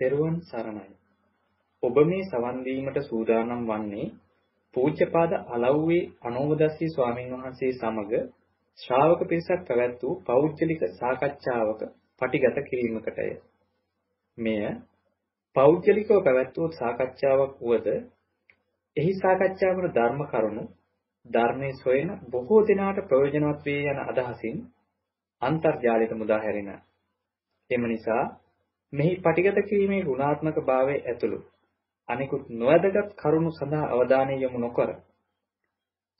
තෙරුවන් සරණයි. ඔබ මේ සවන් දීමට සූදානම් වන්නේ පූජ්‍යපාද අලව්වේ අනෝමදස්සී ස්වාමීන් වහන්සේ සමග ශ්‍රාවක පිරිසක් පැවැත් වූ පෞද්ගලික සාකච්ඡාවක පටිගත කිරීමකටය. මෙය පෞද්ගලිකව පැවැත් වූ සාකච්ඡාවක් වුවද එහි සාකච්ඡා වන ධර්ම කරුණු ධර්මයේ සොයන බොහෝ දෙනාට ප්‍රයෝජනවත් වේ යන අදහසින් අන්තර්ජාලයට මුදා හැරෙන. එම නිසා මෙහි පටිගත කිරීමේ ගුණාත්මක භාවය ඇතුළු අනිකුත් නොවැදගත් කරුණු සඳහා අවධානය යොමු නොකර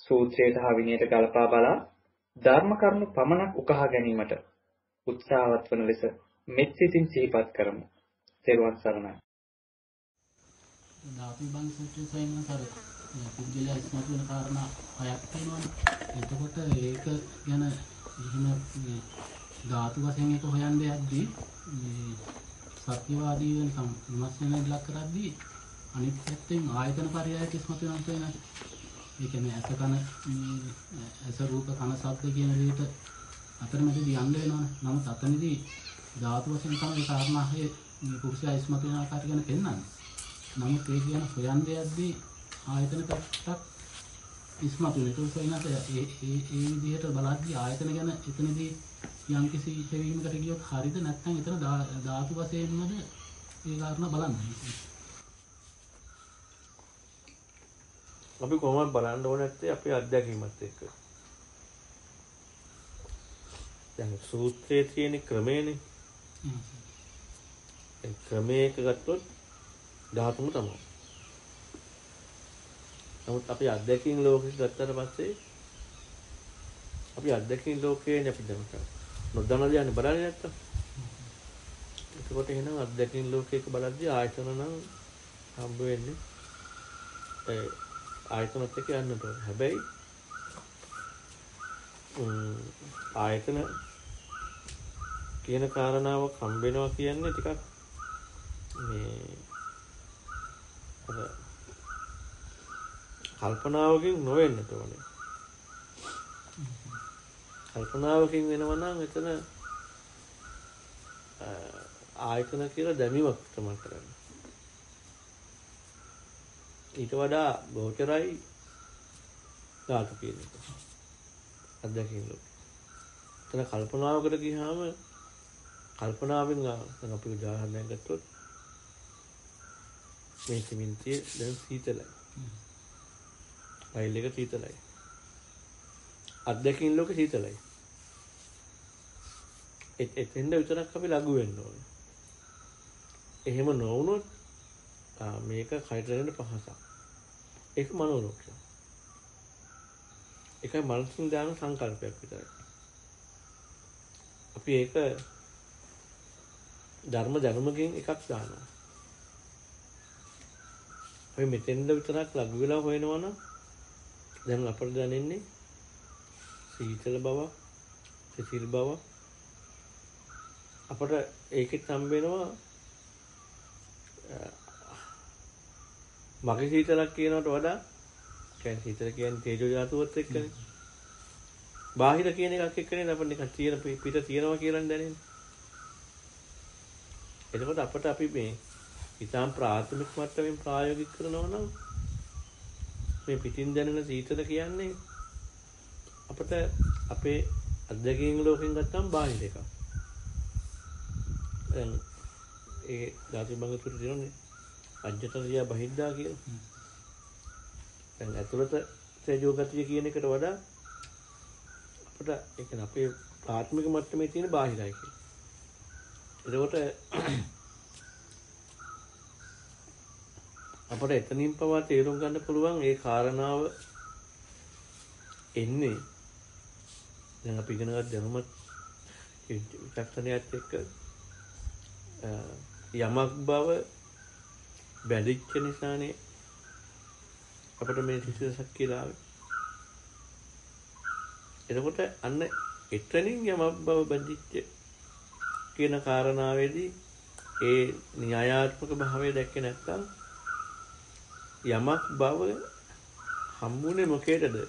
සූත්‍රයට හා විනයට ගලපා බලා ධර්ම කරුණු පමණක් උකහා ගැනීමට උත්සාහවත් වන ලෙස මෙත් සිතින් සිහිපත් කරමු. තෙරුවන් සරණයි. ධාතු විභංග සූත්‍රය සයින්ම කර පුද්ගලයා ඉස්මතු වෙන කාරණා හයක් තියෙනවනේ. එතකොට ඒක ගැන එහෙම ධාතු වශයෙන් එක හොයන්න යද්දී මේ සත්‍යවාදී වෙන විමර්ශනය ඉලක්ක කරද්දී අනිත් පැත්තෙන් ආයතන පරයයක් ඉස්මතු වෙනවා කියන ඒ කියන්නේ ඇස කන ඇස රූප කන ශබ්ද කියන විදිහට අතරමැදදී යන්න වෙනවා. නමුත් අතනදී ධාතු වශයෙන් තමයි කාරණාවේ පුරුෂයා ඉස්මතු වෙන ආකාරය ගැන පෙන්වන්නේ. නමුත් ඒ කියන හොයන් දෙයක්දී ආයතන පැත්තක් ඉස්මතු වෙනවා. ඒක ඒ ඒ ඒ විදිහට බලද්දී ආයතන ගැන එතනදී යම්කිසි ඉතවීමකට ගියොත් හරිද නැත්නම් එතන ධාතු වශයෙන්මද ඒ කාරණා බලන්න. අපි කොහොමද බලන්න ඕන නැත්තේ අපේ අත්දැකීමත් එක්ක. දැන් සූත්‍රයේ තියෙන ක්‍රමේනේ. ඒ ක්‍රමයක ගත්තොත් ධාතුම තමයි. නමුත් අපි අත්දැකීම් ලෝකෙක ගත්තට පස්සේ අපි අත්දැකීම් ලෝකයේ අපි දැන් නොදන්න දේ බලන්නේ නැත්තම්. එතකොට එහෙනම් අත්දැකීම් ලෝකයක බලද්දී ආයතන නම් හම්බ වෙන්නේ ඒ ආයතනත් එක්ක යන්නට ඕනේ. හැබැයි ආයතන කියන කාරණාවක් හම්බ වෙනවා කියන්නේ ටිකක් මේ අර කල්පනාවකින් නොවෙන්නට ඕනේ. කල්පනාවකින් වෙනවා නම් එතන ආයතන කියලා දැමීමක් තමයි කරන්නේ. ඊට වඩා ගෝචරයි ධාතු කියන එක. අත්දැකීම් ලෝක. එතන කල්පනාවකට ගියාම කල්පනාවෙන් දැන් අපි උදාහරණයක් ගත්තොත් මේ සිමෙන්තිය දැන් සීතලයි. ෆයිල් එක සීතලයි. අත්දැකීම් ලෝකේ සීතලයි. එතෙන්ද විතරක් අපි ලඝු වෙන්න ඕනේ. එහෙම නොවුනොත් මේක කයට දැනෙන පහසක්. ඒක මනෝලෝකය. ඒකයි මනසින් දාන සංකල්පයක් විතරයි. අපි ඒක ධර්ම දැනුමකින් එකක් දානවා. අපි මෙතෙන්ද විතරක් ලඝු වෙලා හොයනවා නම් දැන් අපිට දැනෙන්නේ සීතල බව, සිසිල් බව අපට ඒකෙත් හම්බ වෙනවා මගේ සීතලක් කියනවට වඩා කියන්නේ සීතල කියන්නේ තේජෝ ධාතුවත් එක්කනේ. බාහිර කියන එකක් එක්කනේ අපිට නිකන් තියෙන පිට තියෙනවා කියලා දැනෙන්නේ. එතකොට අපට අපි මේ ඉතාම ප්‍රාථමික මට්ටමින් ප්‍රායෝගික කරනවා නම් මේ පිටින් දැනෙන සීතල කියන්නේ අපිට අපේ අත්දැකීම් ලෝකෙන් ගත්තාම බාහිර එකක්. දැන් ඒ ධාතු භංග තුර තියෙනනේ අජ්ජතරියා බහිද්දා කියලා. දැන් ඇතුළත තේජෝ ගතිය කියන එකට වඩා අපිට ඒ කියන්නේ අපේ ප්‍රාථමික මට්ටමේ තියෙන බාහිරයි කියලා. එතකොට අපට එතනින් පවා තේරුම් ගන්න පුළුවන් ඒ කාරණාව එන්නේ දැන් අපි ඉගෙනගත් දැනුමත් විචක්ෂණයත් එක්ක යමක් බව බැඳිච්ච නිසානේ අපිට මේ සිසිලසක් කියලා ආවේ. එතකොට අන්න එතනින් යමක් බව බැඳිච්ච කියන කාරණාවේදී ඒ න්‍යායාත්මක භාවය දැක්කේ නැත්නම් යමක් බව හම්බුනේ මොකේදද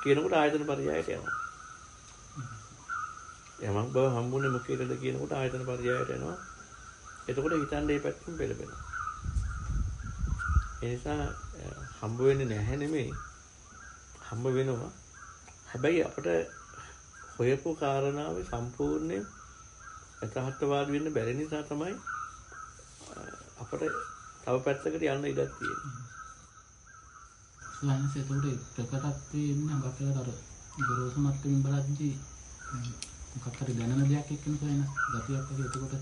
කියනකොට ආයතන පරියායට යනවා. යමක් බව හම්බුනේ මොකේදද කියනකොට ආයතන පරියායට යනවා. එතකොට හිතන්නේ මේ පැත්තෙන් පෙළපෙනවා. ඒ නිසා හම්බ වෙන්නේ නැහැ නෙමෙයි. හම්බ වෙනවා. හැබැයි අපිට හොයපු කාරණාවේ සම්පූර්ණයෙන් යථාර්ථවාදී වෙන්න බැරි නිසා තමයි අපිට තව පැත්තකට යන්න ඉඩක් තියෙන්නේ. ස්වාමීන් වහන්සේ එතකොට ප්‍රකටත්වයේ ඉන්න හුඟක් වෙලාවට අර ගොරෝසු මට්ටමින් බලද්දී මොකක් හරි දැනෙන දෙයක් එක්කම සොයන ගතියක් වගේ එතකොට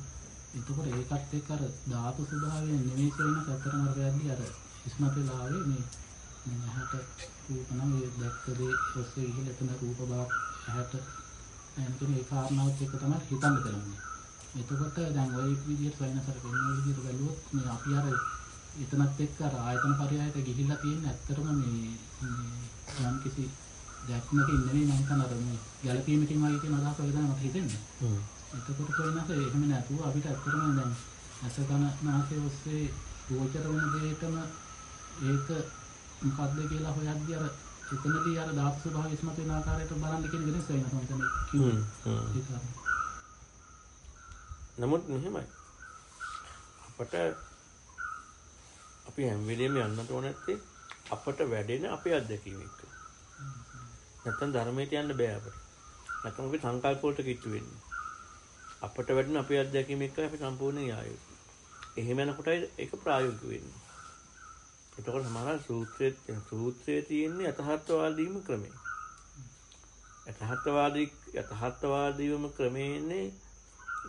එතකොට ඒකත් එක්ක අර ධාතු ස්වභාවයෙන් නෙමෙයි සොයන සතරම අර වැද්දී අර ඉස්මතු වෙලා ආවේ මේ මේ ඇහැට රූප නම් ඒ දැක්ක දේ ඔස්සේ ගිහලා එතන රූප බවක් ඇහැට එනතුනේ ඒ කාරණාවත් එක්ක තමයි හිතන්න කරන්නේ. එතකොට දැන් ওই විදිහට වෙනසට වෙන විදිහට බැලුවොත් මේ අපි අර එතනත් එක්ක අර ආයතන පරයයට ගිහිල්ලා තියෙන ඇත්තටම මේ යම් කිසි දැක්මකින් නෙමෙයි මම හිතන අර මේ ගැළපීමකින් වගේ කියන අදහස වගේ තමයි මට හිතෙන්නේ. හ්ම්. එතකොට කොයිනස එහෙම නැතුව අපිට ඇත්තටම දැන් ඇස කන නාසය ඔස්සේ ගෝචර වෙන දෙයකම ඒක මොකද්ද කියලා හොයද්දී අර එතනදී අර ධාතු ස්වභාවය ඉස්මතු වෙන ආකාරයට බලන්න කියන වෙනස වෙනවා මම හිතන්නේ. නමුත් මෙහෙමයි. අපට අපි හැම වෙලෙම යන්නට ඕන නැත්තේ අපට වැඩෙන අපේ අත්දැකීම එක්ක. නැත්තම් ධර්මයට යන්න බෑ අපිට. නැත්තම් අපි සංකල්ප වලට කිට්ටු වෙන්නේ. අපට වැඩෙන අපේ අත්දැකීම එක්ක අපි සම්පූර්ණයෙන් යායු. එහෙම යනකොටයි ඒක ප්‍රායෝගික වෙන්නේ. එතකොට සමහර සූත්‍රයේ සූත්‍රයේ තියෙන්නේ යථාර්ථවාදීම ක්‍රමය. යථාර්ථවාදී යථාර්ථවාදීවම ක්‍රමයේනේ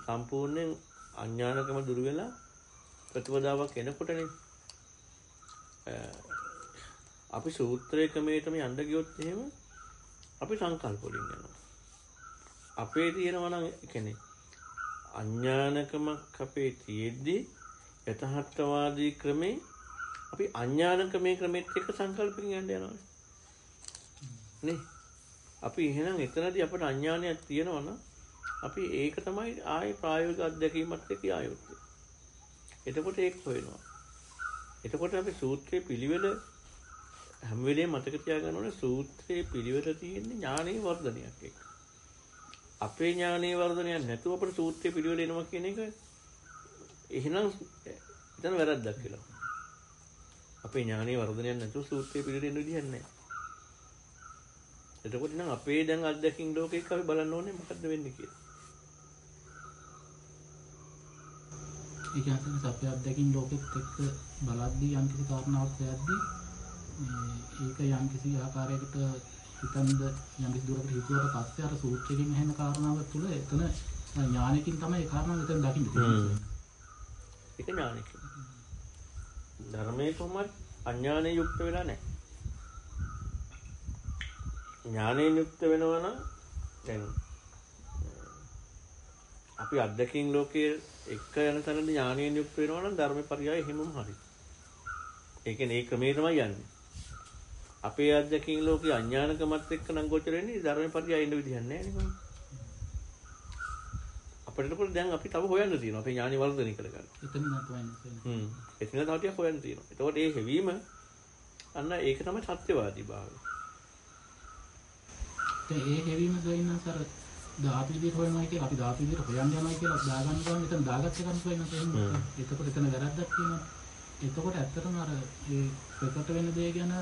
සම්පූර්ණයෙන් අඥානකම දුර වෙලා ප්‍රතිපදාවක් එනකොටනේ අපි සූත්‍රයේ ක්‍රමයටම යන්න ගියොත් එහෙම අපි සංකල්ප වලින් යනවා. අපේ තියෙනවා නම් කියන්නේ අඥානකමක් අපේ තියෙද්දී යථාර්ථවාදී ක්‍රමේ අපි අඥානකමේ ක්‍රමෙත් එක්ක සංකල්පකින් යන්න යනවා. නේ? අපි එහෙනම් එතනදී අපට අඥානයක් තියෙනවා නම් අපි ඒක තමයි ආයේ ප්‍රායෝගික අත්දැකීමත් එක්ක ආයොත්. එතකොට ඒක හොයනවා. එතකොට අපි සූත්‍රයේ පිළිවෙල හැම වෙලේම මතක තියාගන්න ඕනේ සූත්‍රයේ පිළිවෙල තියෙන්නේ ඥානීය වර්ධනයක් එක්ක. අපේ ඥානීය වර්ධනයක් නැතුව අපිට සූත්‍රයේ පිළිවෙල එනවා කියන එක එහෙනම් එතන වැරද්දක් කියලා. අපේ ඥානීය වර්ධනයක් නැතුව සූත්‍රයේ පිළිවෙල එන්න විදිහක් නැහැ. එතකොට නම් අපේ දැන් අත්දැකීම් ලෝකෙක අපි බලන්න ඕනේ මොකද්ද වෙන්නේ කියලා. ඒ කියන්නේ අපේ අත්දැකීම් ලෝකෙත් එක්ක බලද්දී යම් කිසි කාරණාවක් හොයද්දී ඒක යම් කිසි ආකාරයකට හිතන්ද යම් කිසි දුරකට හිතුවට පස්සේ අර සූත්‍රයෙන් ඇහෙන කාරණාව තුළ එතන ඥානකින් තමයි ඒ කාරණාව එතන දකින්න තියෙන්නේ. ඒක ඥානික. ධර්මයේ කොහොමද අඥානයේ යුක්ත වෙලා නැහැ. ඥානයෙන් යුක්ත වෙනවා නම් දැන් අපි අත්දැකීම් ලෝකයේ එක යන තැනදී ඥානයෙන් යුක්ත වෙනවා නම් ධර්මපරියාය එහෙමම හරි. ඒ කියන්නේ ඒ ක්‍රමේ තමයි යන්නේ. අපේ අත්දැකීම් ලෝකයේ අඥානකමත් එක්ක නම් ගොචර වෙන්නේ ධර්මපරියාය ඉන්න විදිහක් නැහැ නේ අපිට පොඩ්ඩක් දැන් අපි තව හොයන්න තියෙනවා. අපේ ඥානි වර්ධනය කරගන්න. එතන නතවන්නේ. හ්ම්. එතන තව ටිකක් හොයන්න තියෙනවා. එතකොට ඒ හැවීම අන්න ඒක තමයි සත්‍යවාදී භාවය. ඒ හැවීම දෙන්න සර ධාතු විදිහට හොයනවා කියලා අපි ධාතු විදිහට හොයන්න යනවා කියලා දාගන්න ගමන් එතන දාගත්ත වෙනවා කියන්නේ. එතකොට එතන වැරද්දක් තියෙනවා. එතකොට ඇත්තටම අර ඒ ප්‍රකට වෙන දේ ගැන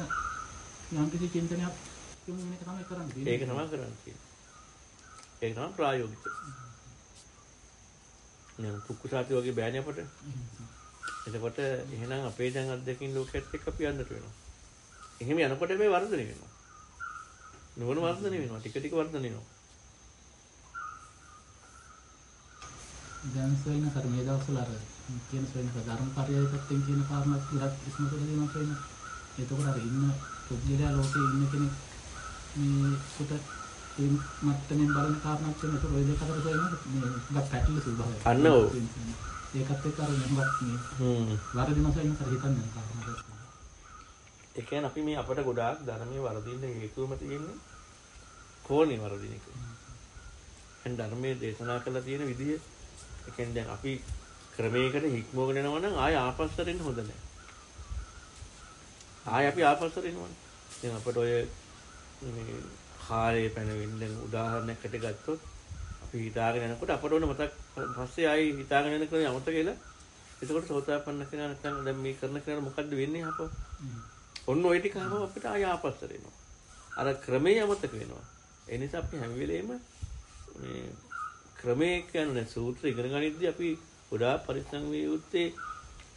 යම් කිසි චින්තනයක් යොමු වෙන එක තමයි කරන්න තියෙන්නේ. ඒක තමයි කරන්න තියෙන්නේ. ඒක තමයි ප්‍රායෝගික. නේ පුක්කුසාති වගේ බෑනේ අපට. එතකොට එහෙනම් අපේ දැන් අත්දැකීම් ලෝකයේත් එක්ක අපි යන්නට වෙනවා. එහෙම යනකොට මේ වර්ධනය වෙනවා. නුවණ වර්ධනය වෙනවා. ටික ටික වර්ධනය වෙනවා. දැන් සොයන කර මේ දවස්වල අර කියන සොයන ධර්ම පරියායකත්වයෙන් කියන කාරණා ටිකක් ඉස්මතු කරලා දෙනවා සොයන. එතකොට අර ඉන්න පුද්ගලයා ලෝකේ ඉන්න කෙනෙක් මේ කොට ඒ මට්ටමින් බලන කාරණාත් වෙන ඒක ඔය දෙක අතර සොයන මේ ගත් පැටල ස්වභාවය. අන්න ඔව්. ඒකත් එක්ක අර මෙහෙමත් මේ හ්ම්. වර්ධින සොයන කර හිතන්නේ කාරණා. ඒ කියන්නේ අපි මේ අපට ගොඩාක් ධර්මයේ වර්ධින්න හේතුවම තියෙන්නේ කෝණේ වර්ධින එක. දැන් ධර්මයේ දේශනා කරලා තියෙන විදිය ඒ කියන්නේ දැන් අපි ක්‍රමයකට හික්මවගෙන යනවා නම් ආය ආපස්සට එන්න හොඳ නැහැ. ආය අපි ආපස්සට එනවනේ. දැන් අපිට ඔය මේ කාලේ පැනවෙන්න දැන් උදාහරණයකට ගත්තොත් අපි හිතාගෙන යනකොට අපට ඕන මතක් පස්සේ ආයි හිතාගෙන යන ක්‍රමය අමතක වෙලා එතකොට සෝතාපන්න කෙනා නැත්නම් දැන් මේ කරන කෙනා මොකද්ද වෙන්නේ අපෝ? ඔන්න ওই ටික ආවම අපිට ආය ආපස්සට එනවා. අර ක්‍රමයේ අමතක වෙනවා. ඒ නිසා අපි හැම වෙලේම මේ ක්‍රමයේ කියන්නේ සූත්‍ර ඉගෙන ගනිද්දී අපි ගොඩාක් පරිස්සම් විය යුත්තේ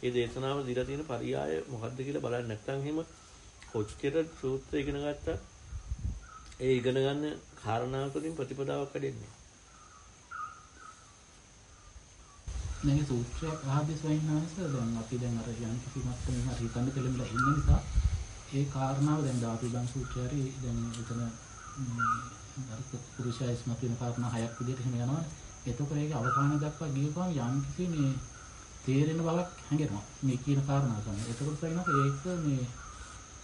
මේ දේශනාව දීලා තියෙන පරියාය මොකද්ද කියලා බලන්න නැත්නම් එහෙම කොච්චර සූත්‍ර ඉගෙන ගත්තත් ඒ ඉගෙන ගන්න කාරණා තුළින් ප්‍රතිපදාවක් වැඩෙන්නේ. දැන් සූත්‍රයක් ආදී ස්වයංහාස දැන් අපි දැන් අර යම් කිසි මට්ටමකින් හරි හිතන්න දෙලෙමලා ඉන්න නිසා ඒ කාරණාව දැන් ධාතු බං සූත්‍රයරි දැන් එතන අර පුරුෂය ඉස්මතු වෙන කාරණා හයක් විදිහට එහෙම යනවා. එතකොට ඒක අවසාන දක්වා ගියපුවම යම් කිසි මේ තේරෙන බවක් හැඟෙනවා. මේ කියන කාරණාව තමයි. එතකොට සයිනක ඒක මේ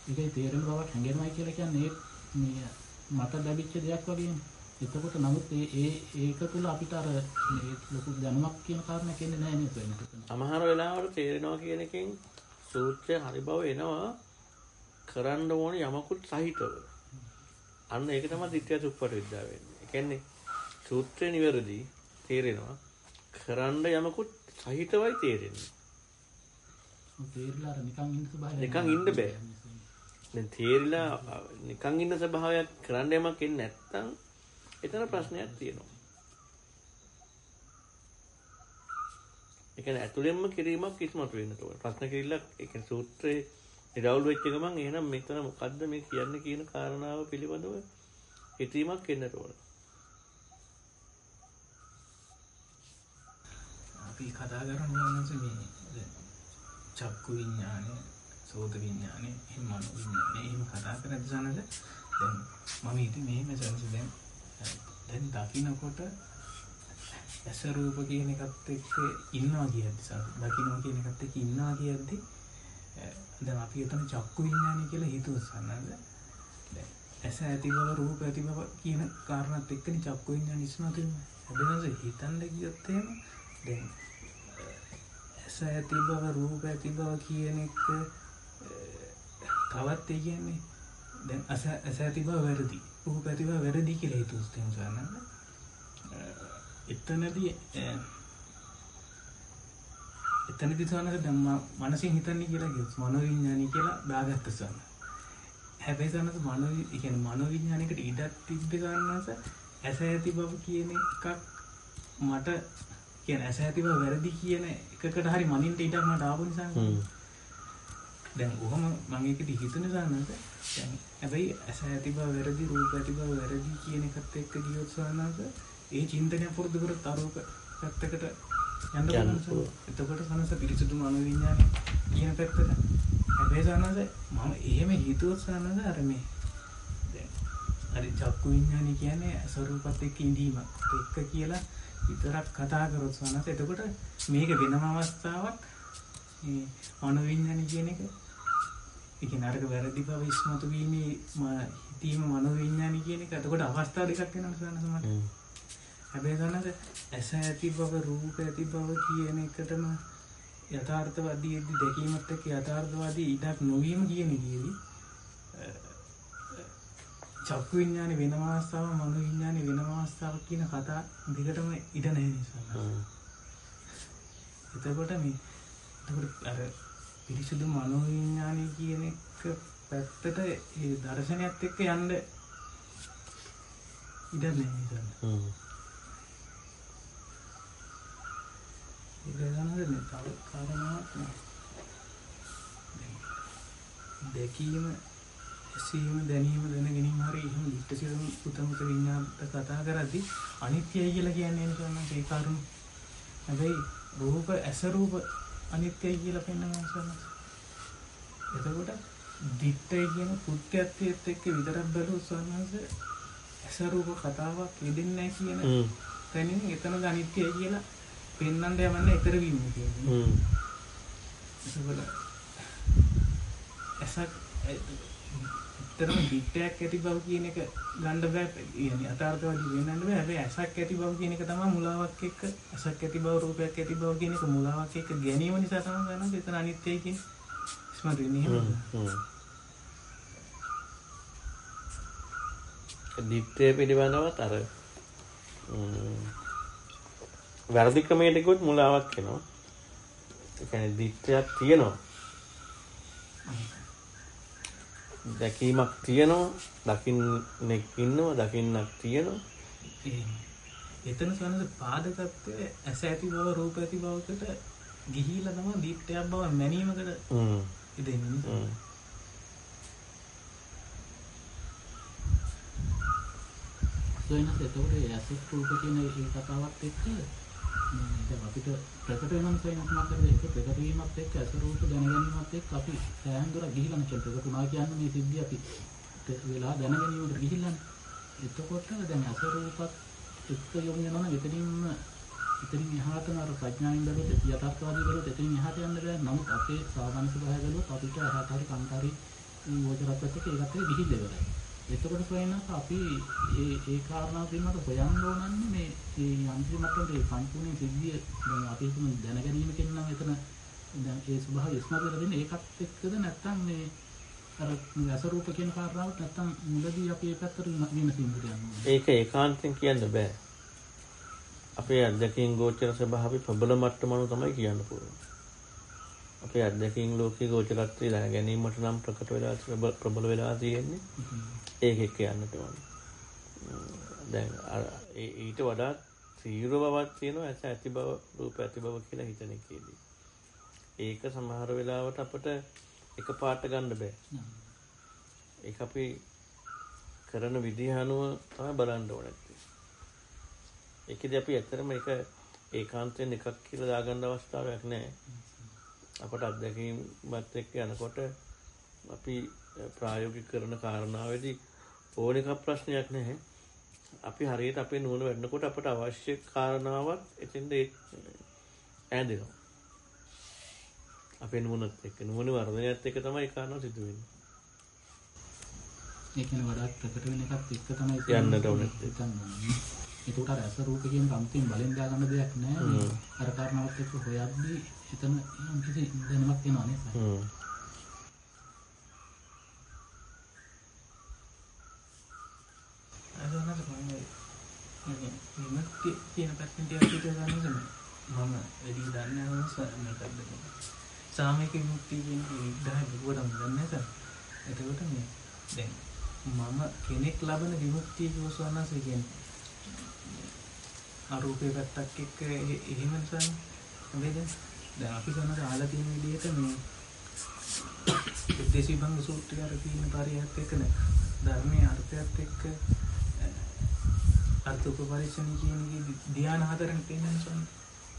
ඒකේ තේරෙන බවක් හැඟෙනවා කියලා කියන්නේ මේ මට ලැබිච්ච දෙයක් වගේනේ. එතකොට නමුත් ඒ ඒ ඒක තුල අපිට අර මේ ලොකු දැනුමක් කියන කාරණයක් එන්නේ නැහැ නේද වෙනකොට. අමහර වෙලාවට තේරෙනවා කියන එකෙන් සූත්‍රය හරි බව එනවා කරන්න ඕන යමකුත් සහිතව. අන්න ඒක තමයි ditthya සුප්පට විද්‍යාව වෙන්නේ. ඒ කියන්නේ සූත්‍රය නිවැරදි තේරෙනවා කරන්න යමකුත් සහිතවයි තේරෙන්නේ. තේරිලා නිකන් ඉන්න ස්වභාවය. නිකන් ඉන්න බෑ. දැන් තේරිලා නිකන් ඉන්න ස්වභාවයක් කරන්න යමක් එන්නේ නැත්තම් එතන ප්‍රශ්නයක් තියෙනවා. ඒ කියන්නේ ඇතුළෙන්ම කිරීමක් ඉස්මතු වෙන්න ඕන. ප්‍රශ්න කිරිල්ලක් ඒ කියන්නේ සූත්‍රයේ නිරවුල් වෙච්ච ගමන් එහෙනම් මෙතන මොකද්ද මේ කියන්නේ කියන කාරණාව පිළිබඳව හිතීමක් එන්නට ඕන. අපි කතා කරන්නේ යනස මේ දැන් චක්කු විඥානය, සෝත විඥානය, එහෙම මනෝ විඥානය එහෙම කතා කරද්දී සනද දැන් මම ඉතින් මෙහෙම සනස දැන් දැන් දකින්නකොට ඇස රූප කියන එකත් එක්ක ඉන්නවා කියද්දි සනස දකින්නවා කියන එකත් එක්ක ඉන්නවා කියද්දි දැන් අපි එතන චක්කු විඥානය කියලා හිතුව සනද දැන් ඇස ඇති බව රූප ඇති බව කියන කාරණාත් එක්කනේ චක්කු විඥාන ඉස්මතු වෙන්නේ. හැබැයි හිතන්න ගියොත් එහෙම දැන් ඇස ඇති බව රූප ඇති බව කියන එක තවත් ඒ කියන්නේ දැන් ඇස ඇස ඇති බව වැරදි. රූප ඇති බව වැරදි කියලා හිතුවොත් එහෙම සනද එතනදී එතනදී සනද දැන් මනසින් හිතන්නේ කියලා කිව්වොත් මනෝවිඤ්ඤාණි කියලා දාගත්ත සනද හැබැයි සනස මනෝ ඒ කියන්නේ මනෝ විඥානයකට ඉඩක් තිබ්බේ සනස ඇස ඇති බව කියන එකක් මට කියන්නේ ඇස ඇති බව වැරදි කියන එකකට හරි මනින්න ඉඩක් මට ආපු නිසා. දැන් ඔහම මම ඒකදී හිතුනේ සනස දැන් හැබැයි ඇස ඇති බව වැරදි රූප ඇති බව වැරදි කියන එකත් එක්ක ගියොත් සනස ඒ චින්තනය පුරුදු කරත් අරූප පැත්තකට යන්න පුළුවන් එතකොට සනස පිරිසුදු මනෝ විඥානය කියන පැත්තට. හැබැයි සනස මම එහෙම හිතුවොත් සනස අර මේ දැන් හරි චක්කු විඥානය කියන්නේ ස්වරූපත් එක්ක ඉඳීමක්. එක්ක කියලා විතරක් කතා කරොත් සනස එතකොට මේක වෙනම අවස්ථාවක් මේ මනෝ විඥානය කියන එක. ඒ කියන්නේ අරක වැරදි බව ඉස්මතු වීමේ හිතීම මනෝ විඥානය කියන එක. එතකොට අවස්ථා දෙකක් වෙනවා සනස මට? හැබැයි සනස ඇස ඇති බව රූප ඇති බව කියන එකටම යථාර්ථවාදී දැකීමත් එක්ක යථාර්ථවාදී ඉඩක් නොවීම කියන එකේදී චක්කු විඥානේ වෙනම අවස්ථාවක් මනෝ විඥානේ වෙනම අවස්ථාවක් කියන කතා දෙකටම ඉඩ නැහැ නිසා. එතකොට මේ එතකොට අර පිරිසුදු මනෝ විඥානේ කියන එක පැත්තට ඒ දර්ශනයත් එක්ක යන්න ඉඩ නැහැ නිසා. ඉරගන්නද තව කාරණාවක් දැකීම ඇසීම දැනීම දැන ගැනීම හරි එහෙම විත්තිසිරම උතමත විඤ්ඤාණයට කතා කරද්දී අනිත්‍යයි කියලා කියන්නේ නේද ඒ කාරණු හැබැයි රූප ඇස රූප අනිත්‍යයි කියලා පෙන්වනවා සන්නස් එතකොට දිත්තේ කියන පුත්‍යත්වයේත් එක්ක විතරක් බැලුවොත් සන්නස් ඇස රූප කතාවක් යෙදෙන්නේ කියන තැනින් එතනද අනිත්‍යයි කියලා පෙන්වන්න යවන්න ඊතර වීම කියන්නේ. හ්ම්. ඇසක් ඇත්තටම දිට්ඨයක් ඇති බව කියන එක ගන්න බෑ. يعني අතාර්ථවාදී වෙන්නන්න බෑ. හැබැයි ඇසක් ඇති බව කියන එක තමයි මුලාවක් එක්ක ඇසක් ඇති බව රූපයක් ඇති බව කියන එක මුලාවක් එක්ක ගැනීම නිසා තමයි ගන්න එතන අනිත්‍යයි කියන්නේ. ස්මතු වෙන්නේ එහෙම. දිත්තේ පිළිබඳවත් අර වැරදි ක්‍රමයකට ගොත් මුලාවක් වෙනවා. ඒ කියන්නේ දිට්ඨියක් තියෙනවා. දැකීමක් තියෙනවා, දකින්නෙක් ඉන්නවා, දකින්නක් තියෙනවා. එතන සනස පාදකත්වය ඇස ඇති බව රූප ඇති බවකට ගිහිලා තමයි දීප්තයක් බව මැනීමකට හ්ම්. ඉදෙන්නේ. හ්ම්. වෙනස් එතකොට ඒ ඇසෙත් රූප කියන ඒ කතාවත් එක්ක දැන් අපිට ප්‍රකට වෙනස් වෙනස් මාතර ඒක ප්‍රකට වීමත් එක්ක ඇස රූප දැනගැනීමත් එක්ක අපි සෑහෙන දුරක් ගිහිලා නැචල් ප්‍රකටුණා කියන්නේ මේ සිද්ධිය අපි. වෙලා දැනගැනීමකට ගිහිල්ලානේ එතකොට දැන් ඇස රූපත් එක්ක යොමු වෙනවා නම් එතනින්ම එතනින් එහාට අර ප්‍රඥාවෙන් බැලුවොත් යථාර්ථවාදී බැලුවොත් එතනින් එහාට යන්න බෑ. නමුත් අපේ සාමාන්‍ය ස්වභාවය බැලුවොත් අපිට එහාට හරි කන්තරි ගෝචරත්වයට ඒකත් එක්ක ගිහිල්ලා ඉවරයි. එතකොට සොයනස් අපි ඒ ඒ කාරණා පිළිබඳව හොයන්න ඕනන්නේ මේ මේ යන්ත්‍ර මට්ටමේ සම්පූර්ණ සිද්ධිය දැන් අපි හිතමු දැනගැනීමකින් නම් එතන දැන් ඒ ස්වභාවය ඉස්මතු වෙලා දෙන්නේ ඒකත් එක්කද නැත්නම් මේ අර අසරූප කියන කාරණාවත් නැත්නම් මුලදී අපි ඒ පැත්තට විමසින්නට යනවා. ඒක ඒකාන්තයෙන් කියන්න බෑ. අපේ අත්දැකීම් ගෝචර ස්වභාවය ප්‍රබල මට්ටමන තමයි කියන්න පුළුවන්. අපේ අත්දැකීම් ලෝකයේ ගෝචරත්වය දැන ගැනීමට නම් ප්‍රකට වෙලා ප්‍රබ- ප්‍රබල වෙලා තියෙන්නේ ඒක එක්ක යන්නට ඕනේ. දැන් අර ඒ- ඊට වඩා තීව්‍ර බවක් තියෙනවා ඇස ඇති බව රූප ඇති බව කියලා හිතන එකේදී. ඒක සමහර වෙලාවට අපිට එක පාට ගන්න බෑ. ඒක අපි කරන විදිහ අනුව තමයි බලන්න ඕනේ. ඒකෙදි අපි ඇත්තටම ඒක ඒකාන්තයෙන් එකක් කියලා දාගන්න අවස්ථාවක් නැහැ. අපට අත්දැකීමත් එක්ක යනකොට අපි ප්‍රායෝගික කරන කාරණාවේදී ඕන එකක් ප්‍රශ්නයක් නැහැ. අපි හරියට අපේ නුවණ වැඩනකොට අපට අවශ්‍ය කාරණාවක් එතෙන්ද ඈඳෙනවා. අපේ නුවණත් එක්ක නුවණ වර්ධනයත් එක්ක තමයි ඒ කාරණාව සිදු වෙන්නේ. ඒ කියන්නේ වඩාත් ප්‍රකට වෙන එකත් එක්ක තමයි යන්නට ඕනේ. ඒකට අර ඇස රූප කියන සම්පූර්ණ බලෙන් දාගන්න දෙයක් නෑ. හ්ම්. අර කාරණාවත් එක්ක හොයද්දී එතන යම් කිසි දැනුමක් එනවා නේද? හ්ම්. අදනත් මම විමුක්තිය කියන පැත්තෙන් ටිකක් හිතලා ගන්නද මම වැඩි දන්නේ නැහැ මේකද සාමයක විමුක්තිය කියන විග්‍රහය බොරුවටම දන්නේ නැහැ එතකොට මේ දැන් මම කෙනෙක් ලබන විමුක්තිය කියවසනස කියන්නේ අරූපේ පැත්තක් එක්ක එ- එහෙම නිසා නේද දැන් අපි සමහර ආලා තියෙන විදිහට මේ උද්දේශී භංග සූත්‍රය අර තියෙන පරියත් එක්ක නේ ධර්මයේ අර්ථයත් එක්ක අර්ථ උපපරික්ෂණ කියන එකේ ධ්‍යාන හතරෙන් පෙන්නන සම.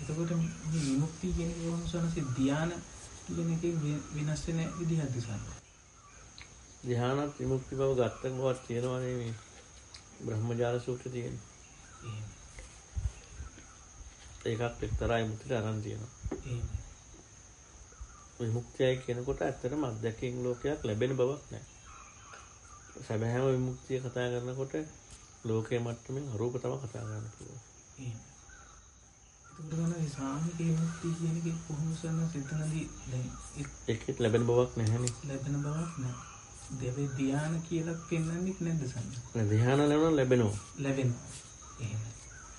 එතකොට මේ විමුක්තිය කියන එක කොහොමද සනසේ ධ්‍යාන කියන එකේ වෙ- වෙනස් වෙන විදිහක් දිසන්න. ධ්‍යානත් විමුක්ති බව ගත්ත බවක් තියෙනවානේ මේ බ්‍රහ්මජාල සූත්‍රය තියෙන්නේ. ඒකත් එක්තරා විමුක්තියට අරන් තියෙනවා. විමුක්තියයි කියනකොට ඇත්තටම අත්දැකීම් ලෝකයක් ලැබෙන බවක් නැහැ. සැබෑම විමුක්තිය කතා කරනකොට ලෝකයේ මට්ටමින් අරූප තමයි කතා කරන්න පුළුවන්. එහෙම. එතකොට ගන්න මේ සාමික විමුක්තිය කියන එකේ කොහොමද සනස එතනදී දැන් ඒකෙත් ලැබෙන බවක් නැහැනේ. ලැබෙන බවක් නැහැ. දෙවේ ධ්‍යාන කියලා පෙන්වන්නේ නැද්ද සනස? ධ්‍යාන ලැබෙනවා ලැබෙනවා. ලැබෙනවා. එහෙම.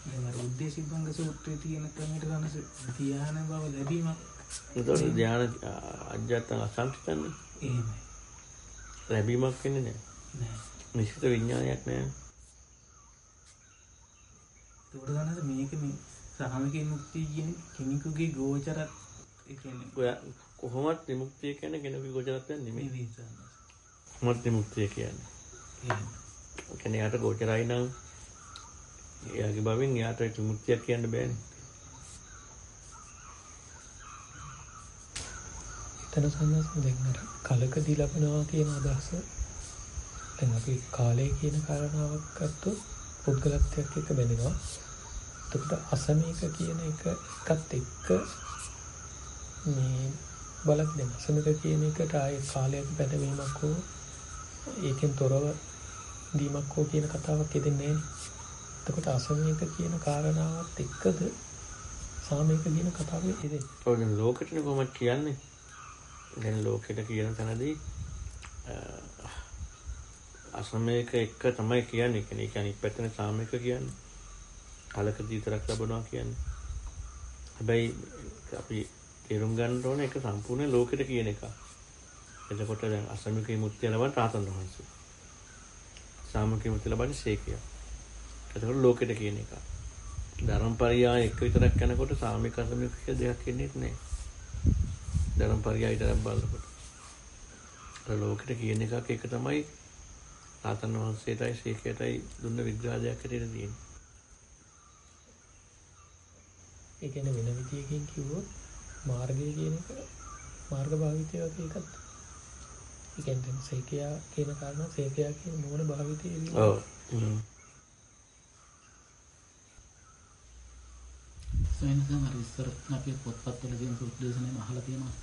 දැන් අර උද්දේශී භංග සූත්‍රයේ තියෙන ක්‍රමයට ගන්නස ධ්‍යාන බව ලැබීමක් ඒතකොට ධ්‍යාන අජ්ජත්තං අසංකිතන්නේ එහෙමයි. ලැබීමක් වෙන්නේ නැහැ. නෑ. නිශ්චිත විඥානයක් නැහැ. ඒකට ගන්නද මේක මේ සාමික මුක්තිය කියන කෙනෙකුගේ ගෝචරත් ඒ කියන්නේ ඔය කොහොමත් විමුක්තිය කියන්නේ කෙනෙකුගේ ගෝචරත්වයක් නෙමෙයි. මේ විසන්න. කොහොමත් විමුක්තිය කියන්නේ. එහෙම. ඒ කියන්නේ යාට ගෝචරයි නම් එයාගේ බවින් එයාට විමුක්තියක් කියන්න බෑනේ. එතන සන්නස් දැන් අර කලකදී ලැබෙනවා කියන අදහස දැන් අපි කාලය කියන කාරණාවක් ගත්තොත් පුද්ගලත්වයක් එක්ක බැඳෙනවා. එතකොට අසමීක කියන එක එකත් එක්ක මේ බලක් දැන් අසමීක කියන එකට ආයේ කාලයක බැඳවීමක් හෝ ඒකෙන් තොරව දීමක් හෝ කියන කතාවක් එදෙන්නේ නැහැ. එතකොට අසමීක කියන කාරණාවත් එක්කද සාමීක කියන කතාව එදෙන්නේ. ඔය දැන් ලෝකෙටනේ කොහොමද කියන්නේ? දැන් ලෝකෙට කියන තැනදී අ, අසමයක එක තමයි කියන්නේ. කියන්නේ ඒ කියන්නේ පැත්තනේ සාමයක කියන්නේ. කලකදී විතරක් ලැබනවා කියන්නේ. හැබැයි අපි තේරුම් ගන්න ඕනේ ඒක සම්පූර්ණ ලෝකෙට කියන එක. එතකොට දැන් අසමික විමුක්තිය ලබන රාතන් වහන්සේ. සාමක විමුක්තිය ලබන්නේ ශේකයා. එතකොට ලෝකෙට කියන එක. ධර්මපරියාය එක විතරක් යනකොට සාමික අසමික දෙකක් ඉන්නේ නැහැ. ධර්මපරියාය විතරක් බලනකොට. අර ලෝකෙට කියන එකක් එක තමයි රාතන් වහන්සේටයි ශේකයටයි දුන්න විග්‍රහයක් හැටියට තියෙන්නේ. ඒ කියන්නේ වෙන විදියකින් කිව්වොත් මාර්ගය කියන එක මාර්ග භාවිතය වගේ එකක්. ඒ කියන්නේ සේකයා කියන කාරණා සේකයා කියන මොන භාවිතය ඔව්. අර ඉස්සර අපි පොත්පත්වල තියෙන සුද්දේශනේ අහලා තියෙනවා.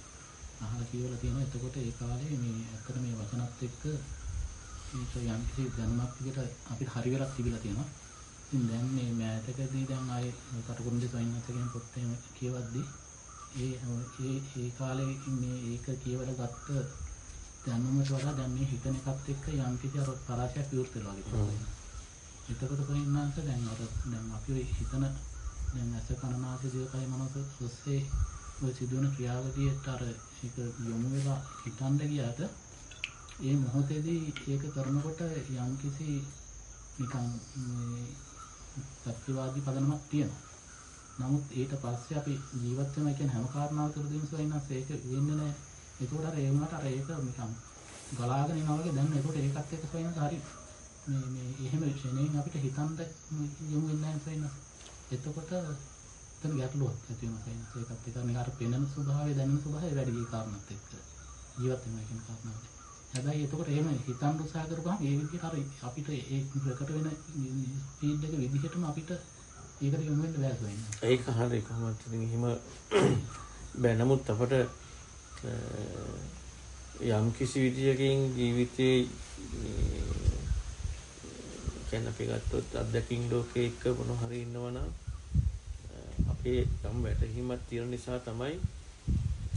අහලා කියවලා තියෙනවා. එතකොට ඒ කාලේ මේ අතර මේ වචනත් එක්ක ඒක යම් කිසි දැනුමක් විදිහට අපිට හරි වෙලක් තිබිලා තියෙනවා. ඉතින් දැන් මේ මෑතකදී දැන් ආයේ කටුකුරුන්දේ සොයින්වත් කියන පොත් එහෙම කියවද්දී ඒ ඒ ඒ කාලේ මේ ඒක කියවලා ගත්ත දැනුමට වඩා දැන් මේ හිතන එකත් එක්ක යම් කිසි අර පරාසයක් විවෘත වෙනවා වගේ. එතකොට කොහෙන්නාන්ට දැන් අර දැන් අපි ඔය හිතන දැන් ඇස කනනාසය දිවකය මනස ඔස්සේ ඔය සිදුවන ක්‍රියාවලියට අර ඒක යොමු වෙලා හිතන්න ගියාට ඒ මොහොතේදී ඒක කරනකොට යම් කිසි නිකන් මේ සත්‍යවාදී පදනමක් තියෙනවා. නමුත් ඊට පස්සේ අපි ජීවත් වෙනවා කියන හැම කාරණාවකදීම සොයනස් ඒක වෙන්නේ නැහැ. ඒකෝට අර ඒ වුණාට අර ඒක නිකන් ගලාගෙන යනවා වගේ දැන් ඒකට ඒකත් එක්ක සොයනස් හරි මේ මේ එහෙම ක්ෂණයෙන් අපිට හිතන්න යොමු වෙන්නේ නැහැ සොයනස්. එතකොට එතන ගැටලුවක් ඇති වෙනවා සොයනස්. ඒකත් එක්ක නිකන් අර පෙනෙන ස්වභාවය දැනෙන ස්වභාවය වැඩි ඒ කාරණාත් එක්ක ජීවත් වෙනවා කියන කාරණාවට. හැබැයි එතකොට එහෙම හිතන්න උත්සාහ කරපුවාම ඒ විදිහට අර අපිට ඒ ප්‍රකට වෙන ස්පීඩ් එක විදිහටම අපිට ඒකට යොමු වෙන්න බෑ සොයනස්. ඒක හරි කොහොමද ඉතින් එහෙම බෑ නමුත් අපට අ, යම් කිසි විදියකින් ජීවිතේ කියන්නේ අපි ගත්තොත් අත්දැකීම් ලෝකයේ එක්ක මොන හරි ඉන්නවනම් අපේ යම් වැටහීමක් තියෙන නිසා තමයි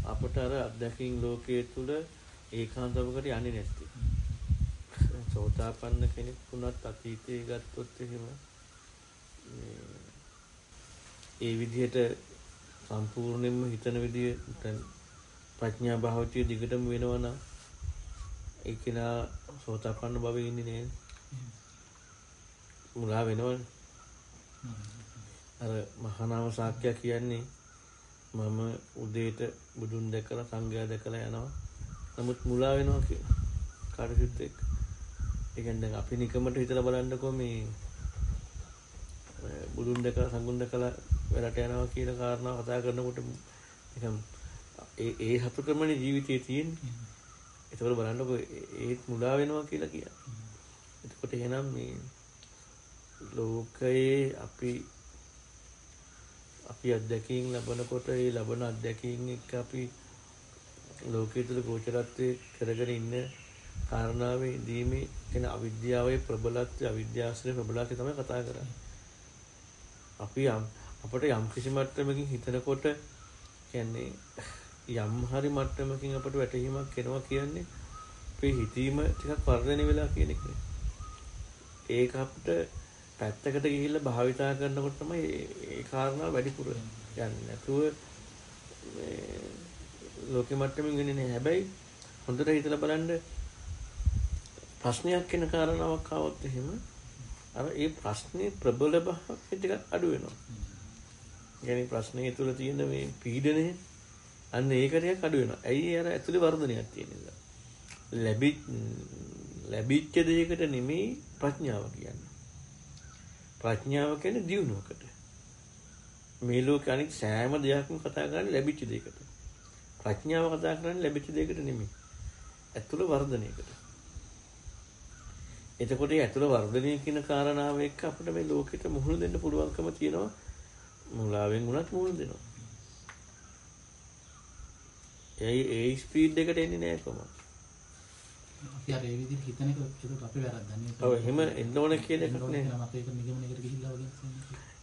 අපට අර අත්දැකීම් ලෝකයේ තුල ඒකාන්තවකට යන්නේ නැත්තේ. සෝතාපන්න කෙනෙක් වුණත් අතීතයේ ගත්තොත් එහෙම මේ ඒ විදිහට සම්පූර්ණයෙන්ම හිතන විදිය දැන් ප්‍රඥා භාවතිය දිගටම වෙනවා නම් ඒ කෙනා සෝතාපන්න භවෙ ඉන්නේ නෑ මුලා වෙනවනේ. අර මහානාම සාක්‍ය කියන්නේ මම උදේට බුදුන් දැකලා සංඝයා දැකලා යනවා. නමුත් මුලා වෙනවා කියලා කාටසිට එක්ක ඒ කියන්නේ දැන් අපි නිකමට හිතලා බලන්නකෝ මේ බුදුන් දැකලා සංඝුන් දැකලා වැඩට යනවා කියන කාරණාව කතා කරනකොට නිකන් ඒ ඒ හතුකමනේ ජීවිතයේ තියෙන්නේ. ඒකවල බලන්නකො ඒත් මුලා වෙනවා කියලා කියන්නේ. එතකොට එහෙනම් මේ ලෝකයේ අපි අපි අත්දැකීම් ලබනකොට ඒ ලබන අත්දැකීම් එක්ක අපි ලෝකයේ තුල ගෝචරත්වයේ කරගෙන ඉන්න කාරණාවේ දීමේ කියන අවිද්‍යාවේ ප්‍රබලත්වය අවිද්‍යාශ්‍රේ ප්‍රබලත්වය තමයි කතා කරන්නේ. අපි යම් අපට යම් කිසි මට්ටමකින් හිතනකොට කියන්නේ යම් හරි මට්ටමකින් අපට වැටහීමක් එනවා කියන්නේ අපේ හිතීම ටිකක් වර්ධනය වෙලා කියන එක. ඒක අපිට පැත්තකට ගිහිල්ලා භාවිතා කරනකොට තමයි ඒ කාරණා වැඩිපුර යන්නේ. නැතුව මේ ලෝකෙ මට්ටමින් වෙන්නේ නැහැ. හැබැයි හොඳට හිතලා බලන්න ප්‍රශ්නයක් වෙන කාරණාවක් ආවොත් එහෙම අර ඒ ප්‍රශ්නේ ප්‍රබල බවක් ටිකක් අඩු වෙනවා. يعني ප්‍රශ්නේ තුල තියෙන මේ පීඩනය අන්න ඒක ටිකක් අඩු වෙනවා. ඇයි අර ඇතුලේ වර්ධනයක් තියෙන නිසා. ලැබි ලැබිච්ච දෙයකට නෙමෙයි ප්‍රඥාව කියන්නේ. ප්‍රඥාව කියන්නේ දියුණුවකට. මේ ලෝකේ අනිත් සෑම දෙයක්ම කතා කරන්නේ ලැබිච්ච දෙයකට. ප්‍රඥාව කතා කරන්නේ ලැබිච්ච දෙයකට නෙමෙයි. ඇතුළ වර්ධනයකට. එතකොට ඒ ඇතුළ වර්ධනය කියන කාරණාව එක්ක අපිට මේ ලෝකෙට මුහුණ දෙන්න පුළුවන්කම තියෙනවා. මුලාවෙන් වුණත් මුහුණ දෙනවා. ඒ ඒ ස්පීඩ් එකට එන්නේ නැහැ කොහොමද? අපි අර ඒ විදිහට හිතන එක ඒක අපේ වැරද්දක් නේ. ඔව් එහෙම එන්න ඕන කියන එකක් නේ. අපි ඒක නිගමනයකට ගිහිල්ලා වගේ.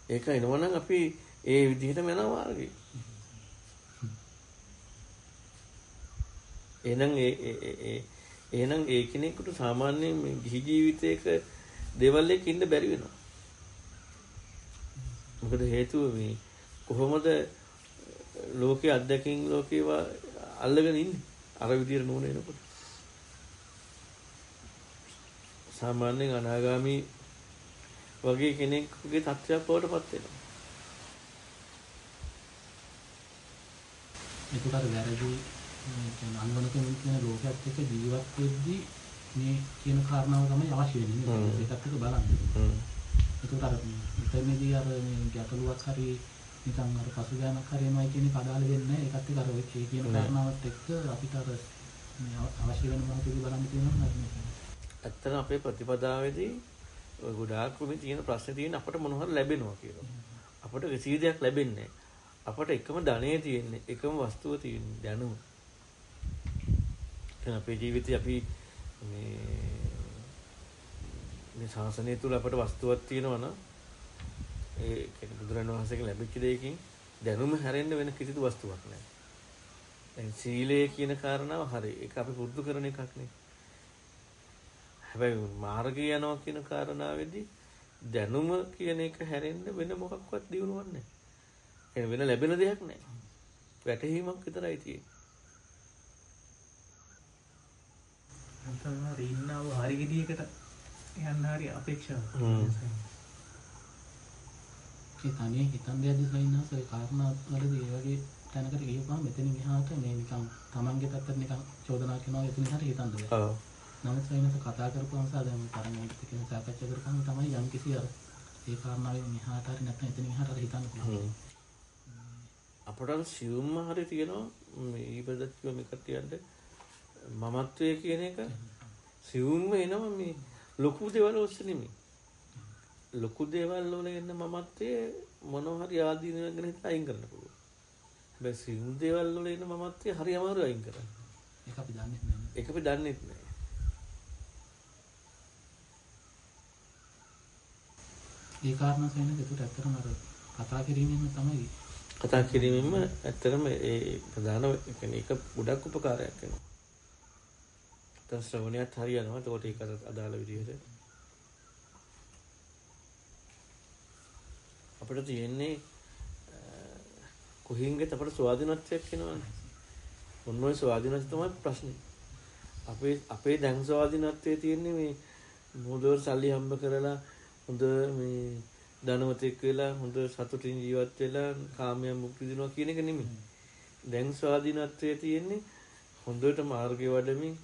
ඒක එනවනම් අපි ඒ විදිහටම යන මාර්ගේ. එහෙනම් ඒ ඒ ඒ එහෙනම් ඒ කෙනෙකුට සාමාන්‍යයෙන් මේ ගිහි ජීවිතයක දේවල් එක්ක ඉන්න බැරි වෙනවා. මොකද හේතුව මේ කොහොමද ලෝකයේ අත්දැකීම් ලෝකේ වා- අල්ලගෙන ඉන්නේ. අර විදියට නෝන එනකොට. සාමාන්‍යයෙන් අනාගාමි වගේ කෙනෙක්ගේ තත්ත්වයක් බවට පත් වෙනවා. ඒකට අර වැරදි කියන්නේ අනුගමනකෙන් කියන ලෝකයක් එක්ක ජීවත් වෙද්දී මේ කියන කාරණාව තමයි අවශ්‍ය වෙන්නේ. ඒකත් එක්ක බලන්න. හ්ම්. ඒකට අර මෙතනදී අර මේ ගැටලුවක් හරි නිකන් අර පසුගාමක් හරි එනවා කියන එක අදාළ වෙන්නේ නැහැ. ඒකත් එක්ක අර ඔය කියන. කාරණාවත් එක්ක අපිට අර මේ අව- අවශ්‍ය වෙන මොහොතේදී බලන්න තියෙනවා නේද? ඇත්තටම අපේ ප්‍රතිපදාවේදී ඔය ගොඩාක් මේ තියෙන ප්‍රශ්නේ තියෙන අපට මොන හරි ලැබෙනවා කියලා. අපට කිසි දෙයක් ලැබෙන්නේ නැහැ. අපට එකම ධනෙ තියෙන්නේ, එකම වස්තුව තියෙන්නේ දැනුම. දැන් අපේ ජීවිතේ අපි මේ මේ ශාසනය තුල අපට වස්තුවක් තියෙනවා නම් ඒ කියන්නේ බුදුරණන් වහන්සේගෙන් ලැබිච්ච දෙයකින් දැනුම හැරෙන්න වෙන කිසිදු වස්තුවක් නැහැ. දැන් සීලය කියන කාරණාව හරි. ඒක අපි පුරුදු කරන එකක් නේ. හැබැයි මාර්ගය යනවා කියන කාරණාවේදී දැනුම කියන එක හැරෙන්න වෙන මොකක්වත් දියුණුවක් නැහැ. ඒ වෙන ලැබෙන දෙයක් නැහැ. වැටහීමක් විතරයි තියෙන්නේ. තමයි ඉන්නව හරි විදියකට යන්න හරි අපේක්ෂාවක්. හ්ම්. ඒ තනියෙන් හිතන් දෙයක්ද සයින්හස් ඒ කාරණා වලදී ඒ වගේ තැනකට ගියපුවම මෙතනින් එහාට මේ නිකන් Tamange පැත්තට නිකන් චෝදනා කරනවා එතන හරි හිතන්න බෑ. ඔව්. නමුත් සයින්හස් කතා කරපුවම සා දැන් තරමකට කියන සාකච්ඡා කරපුවම තමයි යම් කිසි අර ඒ කාරණාවෙන් එහාට හරි නැත්නම් එතනින් එහාට හරි හිතන්න පුළුවන්. අපට සියුම්ම හරි තියෙනවා මේ ඊපදත්ව මේක කියන්න මමත්වය කියන එක සියුම්ම එනවා මේ ලොකු දේවල් ඔස්සේ නෙමෙයි. ලොකු දේවල් වල එන්න මමත්වයේ මොනවා හරි ආදීනව ගැන හිතලා අයින් කරන්න පුළුවන්. හැබැයි සියුම් දේවල් වල එන මමත්වයේ හරි අමාරු අයින් කරන්න. ඒක අපි දන්නේ නැහැ. ඒක අපි දන්නේ නැහැ. ඒ කාරණා සයින්හස් ඒකට ඇත්තටම අර කතා කිරීමෙන් තමයි කතා කිරීමෙන්ම ඇත්තටම ඒ ප්‍රධාන ඒක ගොඩක් උපකාරයක් වෙනවා. දැන් ශ්‍රවණයත් හරියනවා. එතකොට ඒකට අදාළ විදිහට අපිට තියෙන්නේ අ, කොහින්ගෙත් අපිට ස්වාධීනත්වයක් එනවනේ. ඔන්න ඔය ස්වාධීනත්වය තමයි ප්‍රශ්නේ. අපේ අපේ දැන් ස්වාධීනත්වයේ තියෙන්නේ මේ මොදවර සල්ලි හම්බ කරලා හොඳ මේ ධනවතෙක් වෙලා හොඳ සතුටින් ජීවත් වෙලා කාමයන් මුක්ති දිනවා කියන එක නෙමෙයි. දැන් ස්වාධීනත්වයේ තියෙන්නේ හොඳට මාර්ගය වඩමින්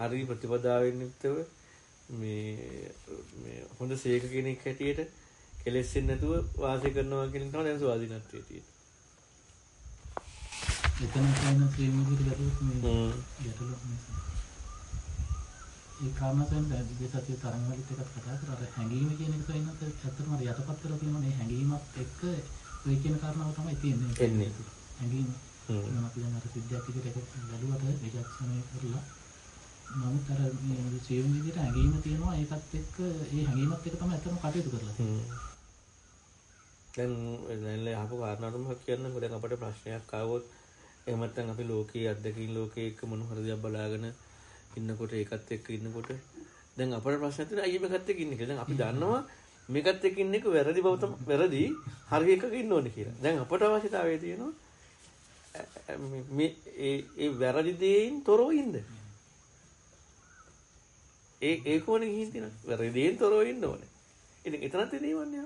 හරි ප්‍රතිපදාවෙන් යුක්තව මේ මේ හොඳ සීක කෙනෙක් හැටියට කෙලෙස්සෙන් නැතුව වාසය කරනවා කියන එක තමයි දැන් ස්වාධීනත්වයේ තියෙන්නේ. එතන මේ විදිහට ගැටලුවක් මේ. ගැටලුවක් නිසා. ඒ සයින්හස් ඇද්දේ සතිය තරංග වලිත් එකක් කතා කරා අර හැඟීම කියන එක සයින්හස් ඇත්තටම අර යටපත් කරලා තියෙනවා මේ හැඟීමත් එක්ක ඔය කියන කාරණාව තමයි තියෙන්නේ. එන්නේ. හැඟීම. මම අපි දැන් අර සිද්ධියක් විදිහට එක බැලුවට විචක්ෂණය කරලා නමුත් අර මේ සියුම් විදිහට හැඟීම තියෙනවා ඒකත් එක්ක ඒ හැඟීමත් එක්ක තමයි ඇත්තටම කටයුතු කරලා තියෙන්නේ. හ්ම්. දැන් දැන් අහපු කාරණාවටම කියන්නකෝ දැන් අපිට ප්‍රශ්නයක් ආවොත් එහෙම නැත්නම් අපි ලෝකයේ අත්දැකීම් ලෝකයේ එක මොන හරි දෙයක් බලාගෙන ඉන්නකොට ඒකත් එක්ක ඉන්නකොට දැන් අපේ ප්‍රශ්නයක් තියෙනවා අයියේ මේකත් එක්ක ඉන්නේ කියලා. දැන් අපි දන්නවා මේකත් එක්ක ඉන්න එක වැරදි බව තමයි වැරදි හරි එකක ඉන්න ඕනේ කියලා. දැන් අපට අවශ්‍යතාවය තියෙනවා ඈ, ඈ, මේ- මේ ඒ ඒ වැරදි දේෙන් තොරව ඉන්න. ඒ ඒක ඕනේ ගිහින් තියෙනවා. වැරදි දේෙන් තොරව ඉන්න ඕනේ. ඉතින් එතනත් ඉදීවන්නේ.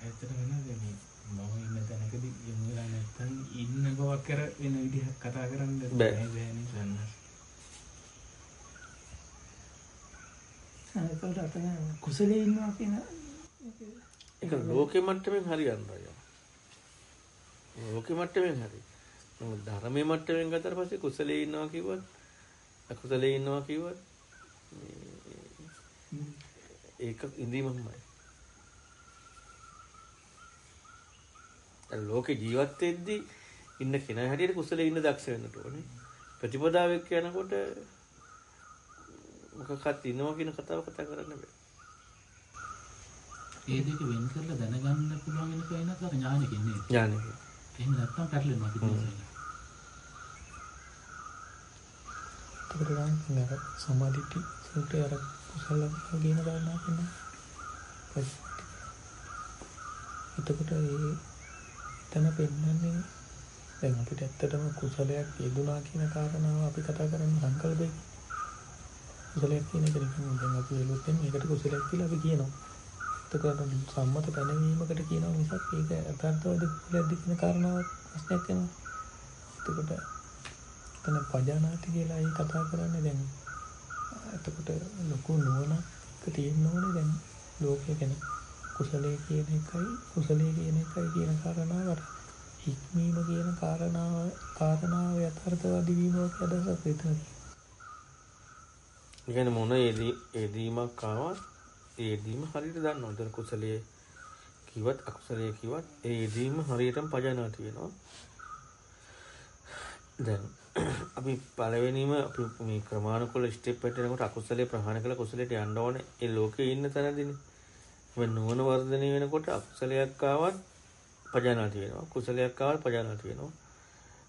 ඇත්තට වෙනද මේ මම ඉන්න තැනකදී යමු වෙලා නැත්තම් ඉන්න බවක් කර වෙන විදිහක් කතා කරන්න බෑ. බෑනේ සන්නස්. ඒකට අතන කුසලයේ ඉන්නවා කියන ඒක ලෝකෙ මට්ටමින් හරියන්න. ලෝකෙ මට්ටමින් හරි. නමුත් ධර්මයේ මට්ටමින් ගත්තට පස්සේ කුසලයේ ඉන්නවා කිව්වත් අකුසලයේ ඉන්නවා කිව්වත් මේ ඒක ඉඳීමමයි. දැන් ලෝකේ ජීවත් වෙද්දී ඉන්න කෙනා හැටියට කුසලයේ ඉන්න දක්ෂ වෙන්නට ඕනේ. ප්‍රතිපදාවෙක් යනකොට මොකක්වත් ඉන්නවා කියන කතාව කතා කරන්න බෑ. ඒ දෙක වෙන් කරලා දැනගන්න පුළුවන් වෙන සයින්හස් අර ඥානෙකින් නේද? ඥානෙ. එහෙම නැත්නම් පැටලෙනවා අපි හ්ම්. කියන්නේ. එතකොට ගන්න අර සමාධිටි සූත්‍රය අර කුසල කියන කාරණා කියනවා. එතකොට ඒ එතන පෙන්වන්නේ දැන් අපිට ඇත්තටම කුසලයක් යෙදුනා කියන කාරණාව අපි කතා කරන්නේ සංකල්පයක. කුසලයක් කියන එක නිකන් දැන් අපි එළොත් එන්නේ ඒකට කුසලයක් කියලා අපි කියනවා. එතකොට සම්මත පැනවීමකට කියනවා මිසක් ඒක යථාර්ථවාදී කුසලයක්ද කියන කාරණාවක් ප්‍රශ්නයක් වෙනවා. එතකොට එතන පජානාති කියලා ඒ කතා කරන්නේ දැන් එතකොට ලොකු නුවණක් තියෙන්න ඕනේ දැන් ලෝකයේ ගැන කුසලයේ කියන එකයි කුසලයේ කියන එකයි කියන කාරණාව අර හික්මීම කියන කාරණාව කාරණාව යථාර්ථවාදී වීම වගේ අදහසක් විතර. ඒ කියන්නේ මොන එදී එදීමක් ආවත් ඒ එදීම හරියට දන්නවා. ඒතර කුසලයේ කිව්වත් අකුසලයේ කිව්වත් ඒ එදීම හරියටම පජානාති වෙනවා. දැන් අපි පළවෙනිම අපි මේ ක්‍රමානුකූල ස්ටෙප් එකට යනකොට අකුසලයේ ප්‍රහාණය කළ කුසලයට යන්න ඕනේ. ඒ ලෝකේ ඉන්න තැනදීනේ. මේ නුවණ වර්ධනය වෙනකොට අකුසලයක් ආවත් පජානාති වෙනවා. කුසලයක් ආවත් පජානාති වෙනවා.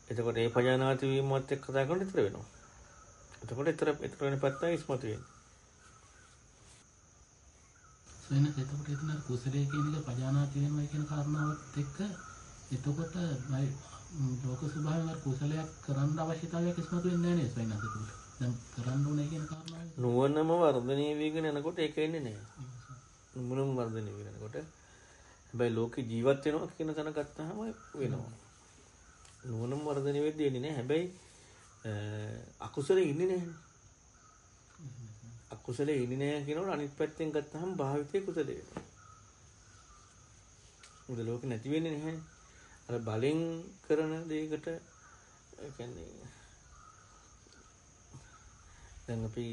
එතකොට ඒ පජානාති වීමත් එක්ක කතා කරනකොට ඉතර වෙනවා. එතකොට ඊතර ඊතර වෙන පැත්තයි ඉස්මතු වෙන්නේ. සෙන එතකොට එතන කුසලයේ කියන එක පජානාති වෙනවා කියන කාරණාවත් එක්ක එතකොට බයි ලෝක ස්වභාවයෙන් අර කුසලයක් කරන්න අවශ්‍යතාවයක් ඉස්මතු වෙන්නේ නැහැ නේද සෙන එතකොට. දැන් කරන්න ඕනේ කියන කාරණාව. නුවණම වර්ධනය වෙගෙන යනකොට ඒක එන්නේ නැහැ. නුවණම වර්ධනය වෙගෙන යනකොට හැබැයි ලෝකේ ජීවත් වෙනවා කියන තැන ගත්තාම වෙනවා. නුවණම වර්ධනය වෙද්දී එන්නේ නැහැ. හැබැයි අකුසලේ ඉන්නේ නැහැ. අකුසලේ ඉන්නේ නැහැ කියනකොට අනිත් පැත්තෙන් ගත්තාම භාවිතයේ කුසලේ වෙනවා. මුද ලෝකේ නැති වෙන්නේ නැහැ. අර බලෙන් කරන දෙයකට ඒ කියන්නේ දැන් අපි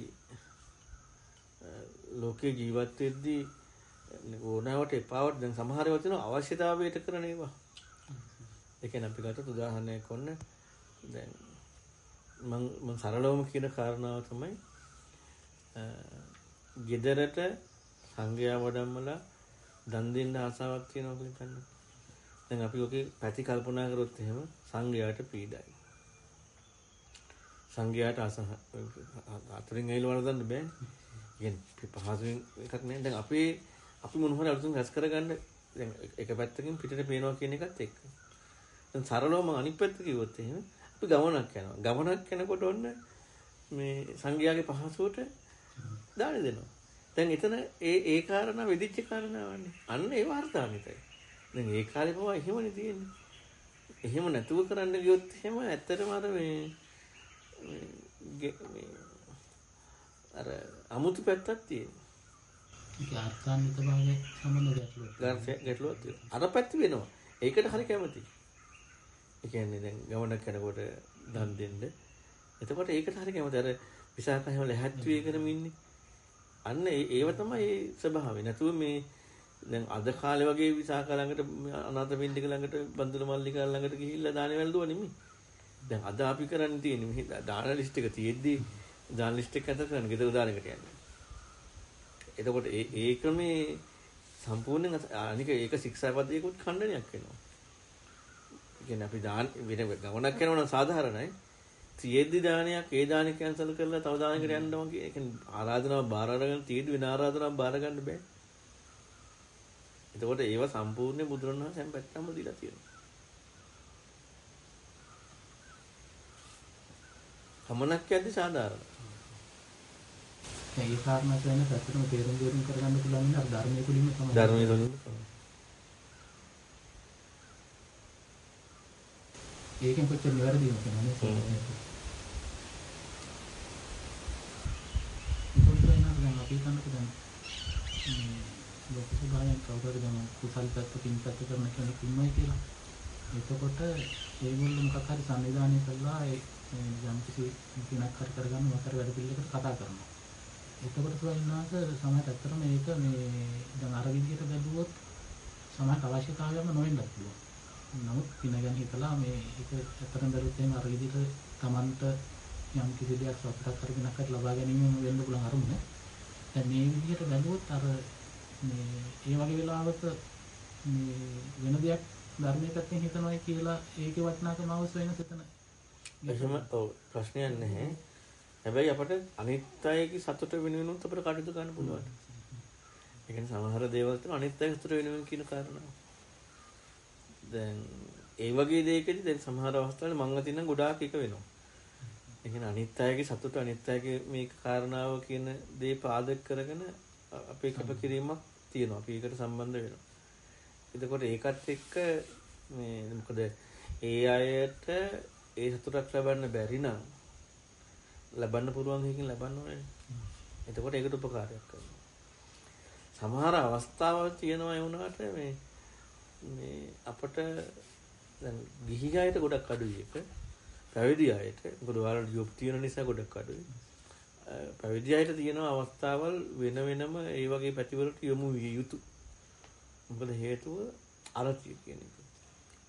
ලෝකේ ජීවත් වෙද්දී ඕනෑවට එපාවට දැන් සමහර ඒවා තියෙනවා අවශ්‍යතාවයට කරන ඒවා. ඒ කියන්නේ අපි ගත්තොත් උදාහරණයක් ඔන්න දැන් මම මම සරලවම කියන කාරණාව තමයි ගෙදරට සංඝයා වඩම්මලා දන් දෙන්න ආසාවක් තියෙනවා කියලා හිතන්න. දැන් අපි ඔකේ පැති කල්පනා කරොත් එහෙම සංඝයාට පීඩයි. සංඝයාට අසහ අතරින් ඇවිල්ලා වළඳන්න බෑනේ. කියන්නේ පහසුවෙන් එකක් නෑ. දැන් අපි අපි මොන හරි අලුතින් රැස් කරගන්න දැන් එක පැත්තකින් පිටට පේනවා කියන එකත් එක්ක. දැන් සරලවම අනිත් පැත්ත කිව්වොත් එහෙම අපි ගමනක් යනවා. ගමනක් යනකොට ඔන්න මේ සංඝයාගේ පහසුවට දාන දෙනවා. දැන් එතන ඒ ඒ කාරණා වෙදිච්ච කාරණාවන්නේ. අන්න ඒ වර්තාමිතයි. දැන් ඒ කාලේ පවා එහෙමනේ තියෙන්නේ. එහෙම නැතුව කරන්න ගියොත් එහෙම ඇත්තටම අර මේ මේ අර අමුතු පැත්තක් තියෙනවා. ඒක අර්ථාන්විත භාවයක් සම්බන්ධ ගැටලුවක්. ගැටලුවක් තියෙනවා. අර පැත්ත වෙනවා. ඒකට හරි කැමතියි. ඒ කියන්නේ දැන් ගමනක් යනකොට දන් දෙන්න. එතකොට ඒකට හරි කැමති. අර විසාක හැම ලැහැත්වී කරමින් ඉන්නේ. අන්න ඒව තමයි ඒ ස්වභාවය. නැතුව මේ දැන් අද කාලේ වගේ විසාක ළඟට අනාථ පින්ඩික ළඟට බන්දුල මල්ලිකා ළඟට ගිහිල්ලා දාන වැළඳුවා නෙමෙයි. දැන් අද අපි කරන්නේ තියෙන්නේ මේ දාන ලිස්ට් එක තියෙද්දි දාන ලිස්ට් එක අතර කරන ගෙදර දානකට යන්නේ. එතකොට ඒ ඒ ක්‍රමේ සම්පූර්ණයෙන් අනික ඒක ශික්ෂාපදයකට ඛණ්ඩනයක් වෙනවා. කියන්නේ අපි දාන වෙන ගමනක් යනවා නම් සාධාරණයි. තියෙද්දි දානයක් ඒ දාන කැන්සල් කරලා තව දානකට යන්නවා කියන ඒ කියන්නේ ආරාධනාව බාර අරගෙන තියෙද්දි වෙන ආරාධනාවක් බාර ගන්න බෑ. එතකොට ඒව සම්පූර්ණ බුදුරණවහන්සේ හැම පැත්තම දීලා තියෙනවා. ගමනක් යද්දි සාධාරණයි. ඒ කාරණා කියන පැත්තම තේරුම් තේරුම් කරගන්න පුළුවන් අර ධර්මයේ තුලින්ම තමයි. ධර්මයේ තුලින්ම ඒකෙන් කොච්චර නිවැරදිද කියන්නේ දැන් අපි හිතන්නකෝ දැන් ලෝක සභාවෙන් කවුරුහරි දැන් කුසල් පැත්ත පින් පැත්ත කරන කෙනෙක් ඉන්නවා කියලා. එතකොට ඒගොල්ලෝ මොකක් හරි සංවිධානය කළා ඒ යම් කිසි පිනක් හරි කරගන්න මොකක් වැඩ පිළිවෙලකට කතා කරනවා. එතකොට ස්වයංනාස සමහරට ඇත්තටම මේක මේ දැන් අර විදිහට බැලුවොත් සමහරට අවශ්‍යතාවයක්ම නොවෙන්නත් පුළුවන්. නමුත් පින ගැන හිතලා මේ ඒක ඇත්තටම බැලුවොත් එහෙම අර විදිහට Tamanට යම් කිසි දෙයක් සතුටක් කරගෙනක් හරි ලබා ගැනීම වෙන්න පුළුවන් අරමුණ. දැන් මේ විදිහට බැලුවොත් අර මේ ඒ වගේ වෙලාවක මේ වෙන දෙයක් ධර්මයේ පැත්තෙන් හිතනවා කියලා ඒකේ වටිනාකම අවශ්‍ය වෙන සෙතන. එහෙම ඔව් ප්‍රශ්නයක් නැහැ. හැබැයි අපට අනිත් අයගේ සතුට වෙනුවෙනුත් අපිට කටයුතු කරන්න පුළුවන්. ඒ කියන්නේ සමහර දේවල් තුන අනිත් අය සතුට වෙනුවෙන් කියන කාරණා. දැන් ඒ වගේ දෙයකදී දැන් සමහර අවස්ථාවල මං අතින් නම් ගොඩාක් එක වෙනවා. ඒ කියන්නේ අනිත් අයගේ සතුට අනිත් අයගේ මේක කාරණාව කියන දේ පාදක කරගෙන අපේ කැපකිරීමක් තියෙනවා. අපි ඒකට සම්බන්ධ වෙනවා. එතකොට ඒකත් එක්ක මේ මොකද ඒ අයට ඒ සතුටක් ලබන්න බැරි නම් ලබන්න පුළුවන් එකකින් ලබන්න ඕනේ. එතකොට ඒකට උපකාරයක් කරනවා. සමහර අවස්ථාවල් තියෙනවා ඒ වුණාට මේ මේ අපට දැන් ගිහි අයට ගොඩක් අඩුයි එක. පැවිදි අයට මොකද ඔයාලට ජොබ් තියෙන නිසා ගොඩක් අඩුයි. පැවිදි අයට තියෙන අවස්ථාවල් වෙන වෙනම ඒ වගේ පැතිවලට යොමු විය යුතුය. මොකද හේතුව අරතිය කියන එක.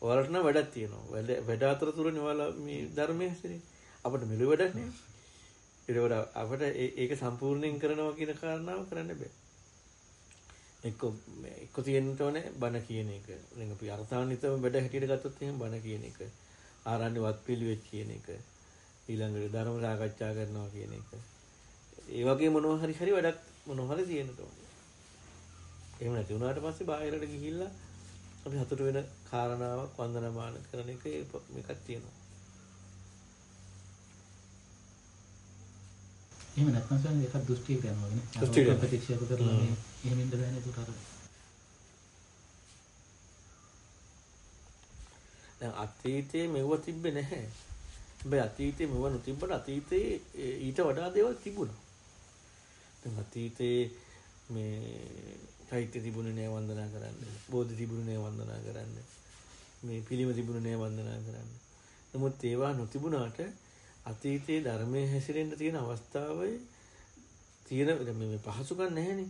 ඔයාලට නම් වැඩක් තියෙනවා. වැඩ වැඩ අතරතුරනේ ඔයාලා මේ ධර්මයේ හැසිරෙන්නේ. අපිට මෙලොව වැඩක් නේ. ඒකට අපිට ඒක සම්පූර්ණයෙන් කරනවා කියන කාරණාව කරන්න බෑ. එක්ක එක්ක තියෙන්න ඕනේ බණ කියන එක. දැන් අපි අර්ථාන්විතව වැඩ හැටියට ගත්තොත් එහෙනම් බණ කියන එක. ආරණ්‍ය වත් පිළිවෙත් කියන එක. ඊළඟට ධර්ම සාකච්ඡා කරනවා කියන එක. ඒ වගේ මොනවා හරි හරි වැඩක් මොනවා හරි තියෙන්න ඕනේ. එහෙම නැති වුණාට පස්සේ බාහිරට ගිහිල්ලා අපි හතුට වෙන කාරණාවක් වන්දනමාන කරන එක මේකක් තියෙනවා. එහෙම නැත්නම් සන්නේ එකක් දෘෂ්ටියකට යනවා නේ. දෘෂ්ටියකට. ප්‍රතික්ෂේප කරලා එහෙම ඉන්න බෑනේ ඒකට අර. දැන් අතීතයේ මෙව තිබ්බේ නැහැ. හැබැයි අතීතයේ මෙව නොතිබ්බට අතීතයේ ඊට වඩා දේවල් තිබුණා. අතීතයේ මේ චෛත්‍ය තිබුණේ නෑ වන්දනා කරන්න. බෝධි තිබුණේ නෑ වන්දනා කරන්න. මේ පිළිම තිබුණේ නෑ වන්දනා කරන්න. නමුත් ඒවා නොතිබුණාට අතීතයේ ධර්මයේ හැසිරෙන්න තියෙන අවස්ථාවේ තියෙන මේ පහසුකම් නැහැනේ.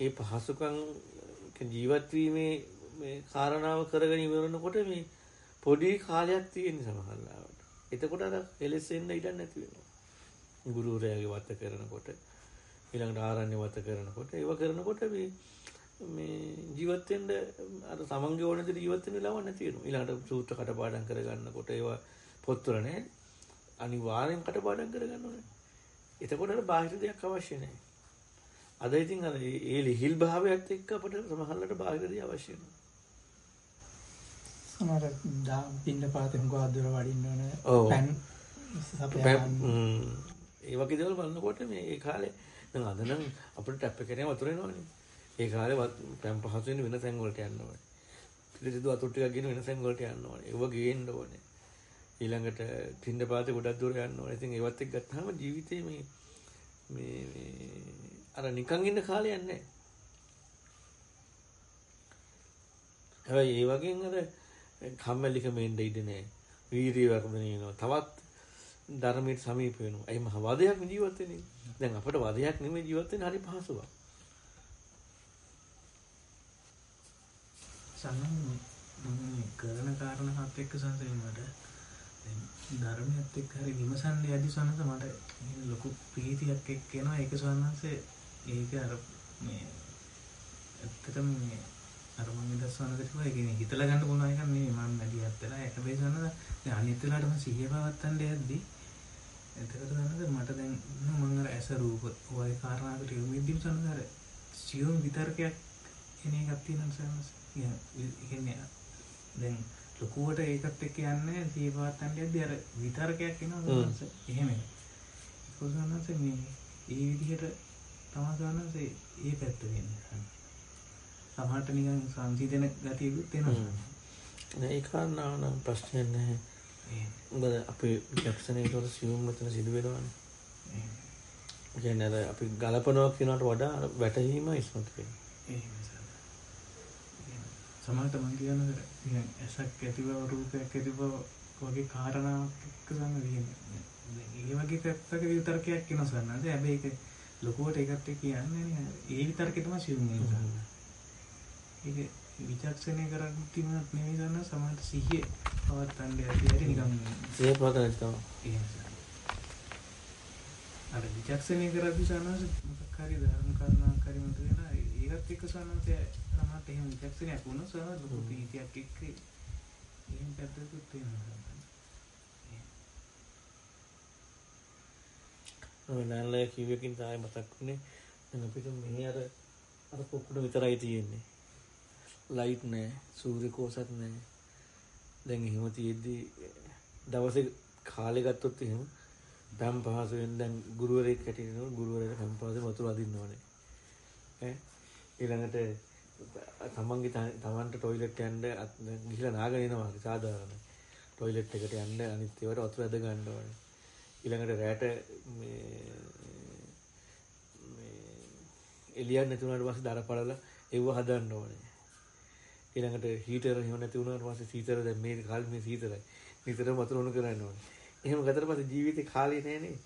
ඒ පහසුකම් ජීවත් වීමේ මේ කාරණාව කරගෙන ඉවරනකොට මේ පොඩි කාලයක් තියෙන සමහරවිට. එතකොට අර එලෙසෙන්න ඉඩ නැති වෙනවා. ගුරුවරයාගේ වත කරනකොට ඊළඟට ආරණ්‍ය වත කරනකොට ඒව කරනකොට මේ මේ ජීවත් වෙන්න අර තමන්ගේ ඕන දේ ජීවත් වෙන්න වෙලාවක් නැති වෙනවා. ඊළඟට සූත්‍ර කටපාඩම් කරගන්නකොට ඒවා පොත්වල නැහැ. අනිවාර්යෙන් කටපාඩම් කරගන්න ඕනේ. එතකොට අර බාහිර දෙයක් අවශ්‍ය නැහැ. අද ඉතින් අර ඒ ලිහිල් භාවයත් එක්ක අපිට සමහරවිට බාහිර දේ අවශ්‍ය වෙනවා. සමහර දා පින්න පාතෙන් ගාදුර වඩින්න ඕන ඔව්. පැන්. ඒ වගේ දේවල් බලනකොට මේ ඒ කාලේ දැන් අද නම් අපිට ටැප් එකේ වතුර එනවනේ. ඒ කාලේ වත්- පැම් පහසු වෙන වෙන තැන් වලට යන්න ඕනේ. පිළිසිදු වතුර ටිකක් ගෙන වෙන තැන් වලට යන්න ඕනේ. ඒව ගේන්න ඕනේ. ඊළඟට පින්න පාතේ ගොඩක් දුර යන්න ඕනේ. ඉතින් ඒවත් එක්ක ගත්තාම ජීවිතේ මේ මේ මේ අර නිකන් ඉන්න කාලයක් නැහැ. හැබැයි ඒ වගේම අර කම්මැලිකම එන්න ඉඩ නැහැ. වීරිය වර්ධනය වෙනවා. තවත් ධර්මයට සමීප වෙනවා. ඒ මහ වදයක් ජීවත් වෙන්නේ. දැන් අපිට වදයක් නෙමෙයි ජීවත් වෙන්න හරි පහසුවක්. සම්මන් මම කරන කාරණාවත් එක්ක සංසෙන්නට දැන් ධර්මයත් එක්ක හරි විමසන්න යදි සනස මට එහෙම ලොකු ප්‍රීතියක් එක්ක එනවා ඒක සවන්නන්සේ ඒක අර මේ ඇත්තටම මේ අර මම ඉදස්සනක කිව්වා ඒ කියන්නේ හිතලා ගන්න පුළුවන් එකක් නෙමෙයි මම වැඩියක් වෙලා හැබැයි සනස දැන් අනිත් වෙලාවට මම සිහිය පවත්තන්න යද්දි එතකොට සනස මට දැන් මම අර ඇස රූප ඔය කාරණාකට යොමු වෙද්දිම සනස අර සියුම් විතර්කයක් එන එකක් තියෙනවා සනස කියන්නේ දැන් ලොකුවට ඒකත් එක්ක යන්නේ සීපාත්තන්ට යද්දි අර විතර්කයක් එනවා සනස එහෙම කොහොමද මේ ඒ විදිහට තමයි සනස ඒ පැත්ත වෙන්නේ සමහරට නිකන් සංසිඳන ගතියකුත් එනවා. නෑ ඒ කාරණාව නම් ප්‍රශ්නයක් නැහැ. මොකද අපේ විචක්ෂණයේ තොර සියුම් මෙතන සිදු වෙනවානේ. ඒ කියන්නේ අර අපි ගලපනවා කියනකට වඩා වැටහීම ඉස්මතු වෙනවා. සමහරට මං කියන ඇසක් ඇති බව රූපයක් ඇති බව වගේ කාරණාවක් එක්ක ගන්න තියෙන්නේ. ඒ වගේ පැත්තක විතර්කයක් එනවා සන්නද. හැබැයි ඒක ලොකුවට එක්ක කියන්නේ. ඒ විතර්කේ තමයි සිවුම් වෙන්නේ. ඒක විචක්ෂණය කරගත්තීම නෙමෙයි ගන්න සමහරට සිහිය පවත්තන්න ඇති හැටි නිකන් ඒ ප්‍රකාරය තමයි. අර විචක්ෂණය කරද්දී සනස මොකක් හරි ධර්ම කරුණාවක් හරි මත වෙන ඒකත් එක්ක සනස තමත් එහෙම විචක්ෂණයක් වුණොත් සනස ලොකු ප්‍රීතියක් එක්ක එහෙම පැත්තකුත් වෙනවා. ඔය නෑනලය කිව්වකින් තමයි මතක් වුණේ. දැන් අපිට මෙහි අර අර පොකුණ විතරයි තියෙන්නේ. ලයිට් නෑ සූරකෝසත් නෑ. දැන් එහෙම තියෙද්දී දවස කාලෙ ගත්තොත් එහෙම පැම් පහසුවෙන් දැන් ගුරුවරයෙක් කැටිනවා ගුරුවරයට පැම් පහසුවෙන් වතුර අදින්න ඕනේ. ඈ? ඊළඟට තමන්ගේ තමන්ට ටොයිලට් යන්න ගිහිලා නාගෙන එනවා සාමාන්‍යයෙන් ටොයිලට් එකට යන්න අනිත් ඒවට වතුර ඇද ගන්න ඕනේ. ඊළඟට රැට මේ මේ එලියන් නැතුණාට පස්සේ දර පළල එව්ව හදන්න ඕනේ. ඊළඟට හීටර් එහෙම නැති වුණාට පස්සේ සීතල දැන් මේ කාලේ මේ සීතලයි. නිතරම වතුර උණු කරන්න ඕනේ. එහෙම ගතට පස්සේ ජීවිතේ කාලේ නෑනේ.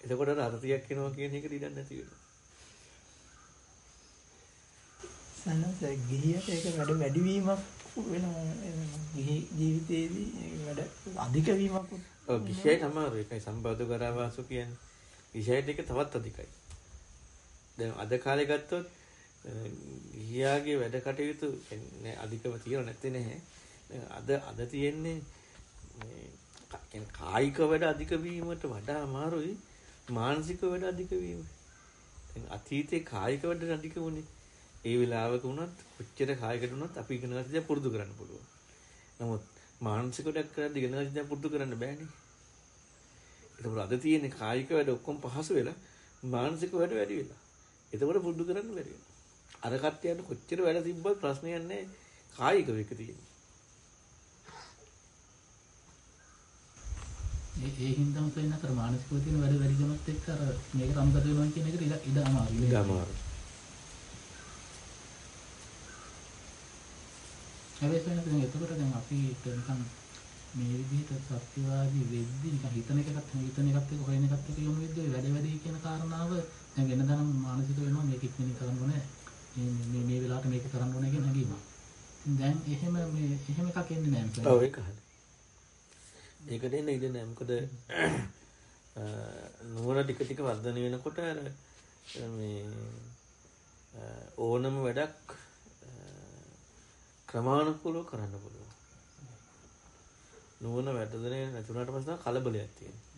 එතකොට අර අර්ථයක් එනවා කියන එක ඉඩක් නැති වෙනවා. සනස ගිහියට ඒක වැඩ වැඩිවීමක් වෙනවා ගිහි ජීවිතයේදී ඒක වැඩ අධික වීමක් ඔව් විෂයයි අමාරු ඒකයි සම්බන්ධ කරවාසු කියන්නේ. විෂයත් එක තවත් අධිකයි. දැන් අද කාලේ ගත්තොත් ගිහියාගේ වැඩ කටයුතු කියන්නේ අධිකව තියෙන නැත්තේ නැහැ. දැන් අද අද තියෙන්නේ මේ ක- කියන්නේ කායික වැඩ අධික වීමට වඩා අමාරුයි මානසික වැඩ අධික වීම. දැන් අතීතේ කායික වැඩ අධික වුණේ. ඒ වෙලාවක වුණත් කොච්චර කායිකට වුණත් අපි ඉගෙන ගන්න දේ පුරුදු කරන්න පුළුවන්. නමුත් මානසික වැඩක් කරද්දී ඉගෙන ගන්න දේ පුරුදු කරන්න බෑනේ. ඒකවල අද තියෙන කායික වැඩ ඔක්කොම පහසු වෙලා මානසික වැඩ වැඩි වෙලා. ඒකවල පුරුදු කරන්න බැරි වෙනවා. අර කට්ටියන්ට කොච්චර වැඩ තිබ්බත් ප්‍රශ්නයක් නැහැ. කායික වෙක තියෙන්නේ. ඒ ඒ හින්දාම වෙන අතර මානසිකව තියෙන වැඩ වැඩි කමත් එක්ක අර මේකට අනුගත වෙනවා කියන එකට ඉඩ- ඉඩ අමාරුයි. ඒක අමාරු. හැබැයි සෙනඟ දැන් එතකොට දැන් අපි නිකන් මේ විදිහට සත්‍යවාදී වෙද්දි නිකන් හිතන එකකට හිතන එකත් එක්ක හොයන එකත් එක්ක යොමු වෙද්දි වැඩ වැඩි කියන කාරණාව දැන් වෙනදානම් මානසික වෙනවා මේක ඉක්මනින් කරන්න ඕනේ මේ මේ මේ වෙලාවට මේක කරන්න ඕනේ කියන හැඟීමක්. දැන් එහෙම මේ එහෙම එකක් එන්නේ නැහැ නේද? ඔව් ඒක හරි. ඒකට එන්න ඉඩ නැහැ. මොකද නුවණ ටික ටික වර්ධනය වෙනකොට අර මේ ඕනම වැඩක් ක්‍රමානුකූලව කරන්න පුළුවන්. නුවණ වැඩදෙන්නේ නැතුණාට පස්සේ කලබලයක් තියෙන්නේ.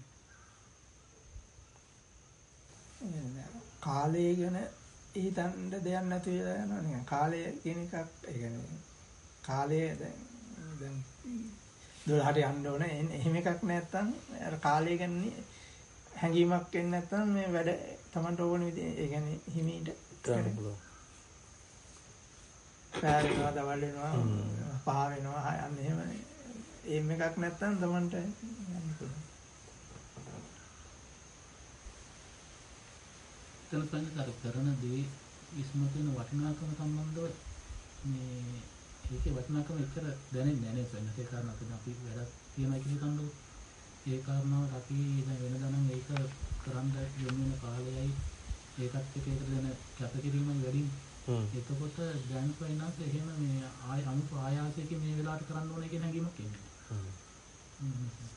කාලය ගැන හිතන්න දෙයක් නැති වෙලා යනවා නිකන්. කාලය කියන එකක් ඒ කියන්නේ කාලය දැන් දැන් 12ට යන්න ඕන. එහෙම එකක් නැත්තම් අර කාලය ගැන හැඟීමක් එන්නේ නැත්තම් මේ වැඩ Tamanට ඕන විදිහ ඒ කියන්නේ හිමීට කරන්න පුළුවන්. පෑර වෙනවා දවල් වෙනවා පහ වෙනවා යන්න එහෙම. එහෙම එකක් නැත්තම් Tamanට යන්න පුළුවන් එතන තමයි අර කරන දේ ඉස්මතු වෙන වටිනාකම සම්බන්ධව මේ ඒකේ වටිනාකම එච්චර දැනෙන්නේ නැහැ නේද? වෙනස ඒ කාරණා අපි අපි වැඩක් තියෙනවා කියලා හිතන්නකො. ඒ කාරණාවට අපි දැන් වෙනදා නම් ඒක කරන්න යොමු වෙන කාලයයි ඒකත් එක්ක ඒකට දෙන කැපකිරීමයි වැඩි හ්ම්. එතකොට දැන් වෙනස් එහෙම මේ ආය අනුප ආයාසයෙන් මේ වෙලාවට කරන්න ඕනේ කියන හැඟීමක් එන්නේ හ්ම්. හ්ම්.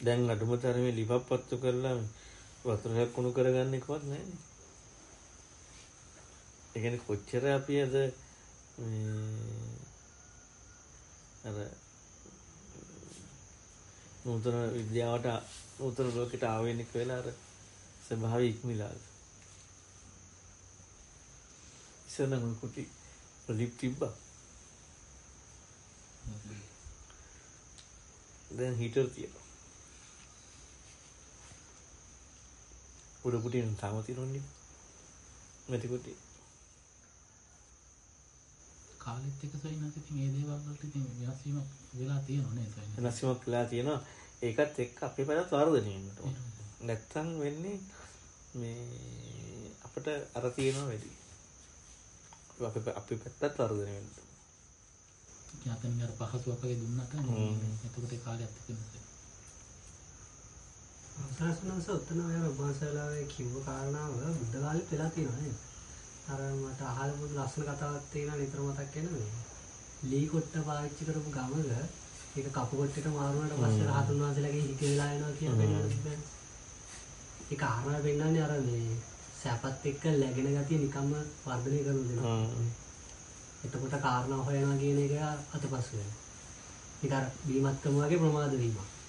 දැන් අඩුම තරමේ ලිපක් පත්තු කරලා වතුරක් කුණු කරගන්න එකවත් නැහැ. ඒ කියන්නේ කොච්චර අපි අද මේ අර නූතන විද්‍යාවට නූතන ලෝකෙට ආවෙනික වෙලා අර ස්වභාවය ඉක්මලාද. ඉස්සර නම් කුටි ලිප් තිබ්බා. දැන් හීටර් තියෙනවා. උඩ කුටියෙන් තාම තියෙනවනේ. නැති කුටි. කාලෙත් එක්ක සොයනත් ඉතින් ඒ දේවල් වලට ඉතින් වෙනස් වීමක් වෙලා තියෙනවා නේද සොයන වෙනස්වීමක් වෙලා තියෙනවා. ඒකත් එක්ක අපේ පැත්තත් වර්ධනය වෙන්නට ඕන. නැත්තම් වෙන්නේ මේ අපිට අර තියෙනවා වැඩි. අපේ අපේ පැත්තත් වර්ධනය වෙන්න. ඥාතනින් අර පහසුවක් වගේ දුන්නට. එතකොට ඒ කාලයත් එක්ක අවසරසනස උත්තන ඔය රබාසලාවේ කිව්ව කාරණාව බුද්ධ කාලෙත් වෙලා තියෙනවා නේද? අර මට අහල පොඩි ලස්සන කතාවක් තියෙනවා නිතර මතක් වෙනවා. ලී කොට්ට පාවිච්චි කරපු ගමක ඒක කපු කොට්ටේට මාරු වුණාට පස්සේ රහතුන් වහන්සේලාගේ හිත වෙලා යනවා කියන පෙන්නන තිබෙනවා. ඒ කාරණා පෙන්නන්නේ අර මේ සැපත් එක්ක läගෙන ගතිය නිකම්ම වර්ධනය කරන දෙනවා. එතකොට කාරණා හොයනවා කියන එක අතපසු වෙනවා. ඒක අර බීමත්කම වගේ ප්‍රමාද වීමක්.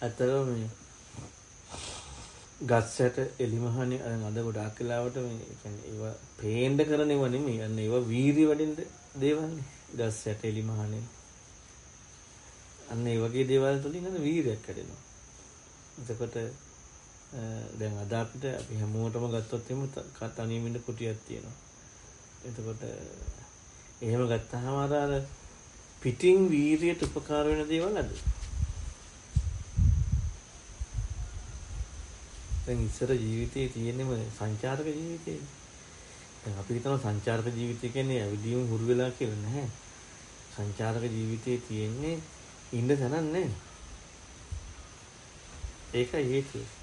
ඇත්තටම මේ ගස්සට එලිමහනේ අර අද ගොඩාක් වෙලාවට මේ කියන්නේ ඒවා පේන්න කරනව නෙමෙයි. අන්න ඒවා වීර්ය වඩින්න දේවල්නේ ගස්සට එලිමහනේ අන්න ඒ වගේ දේවල් තුලින් අර වීර්යයක් කැඩෙනවා එතකොට දැන් අද අපිට අපි හැමෝටම ගත්තොත් එහෙම තනියම ඉන්න කුටියක් තියෙනවා. එතකොට එහෙම ගත්තාම අර අර පිටින් වීරියට උපකාර වෙන දේවල් අද. දැන් ඉස්සර ජීවිතේ තියෙන්නේම සංචාරක ජීවිතේ. දැන් අපි හිතනවා සංචාරක ජීවිතය කියන්නේ ඇවිදීම හුරු වෙලා කියලා නැහැ. සංචාරක ජීවිතේ තියෙන්නේ ඉන්න තැනක් නැහැ. ඒකයි හේතුව.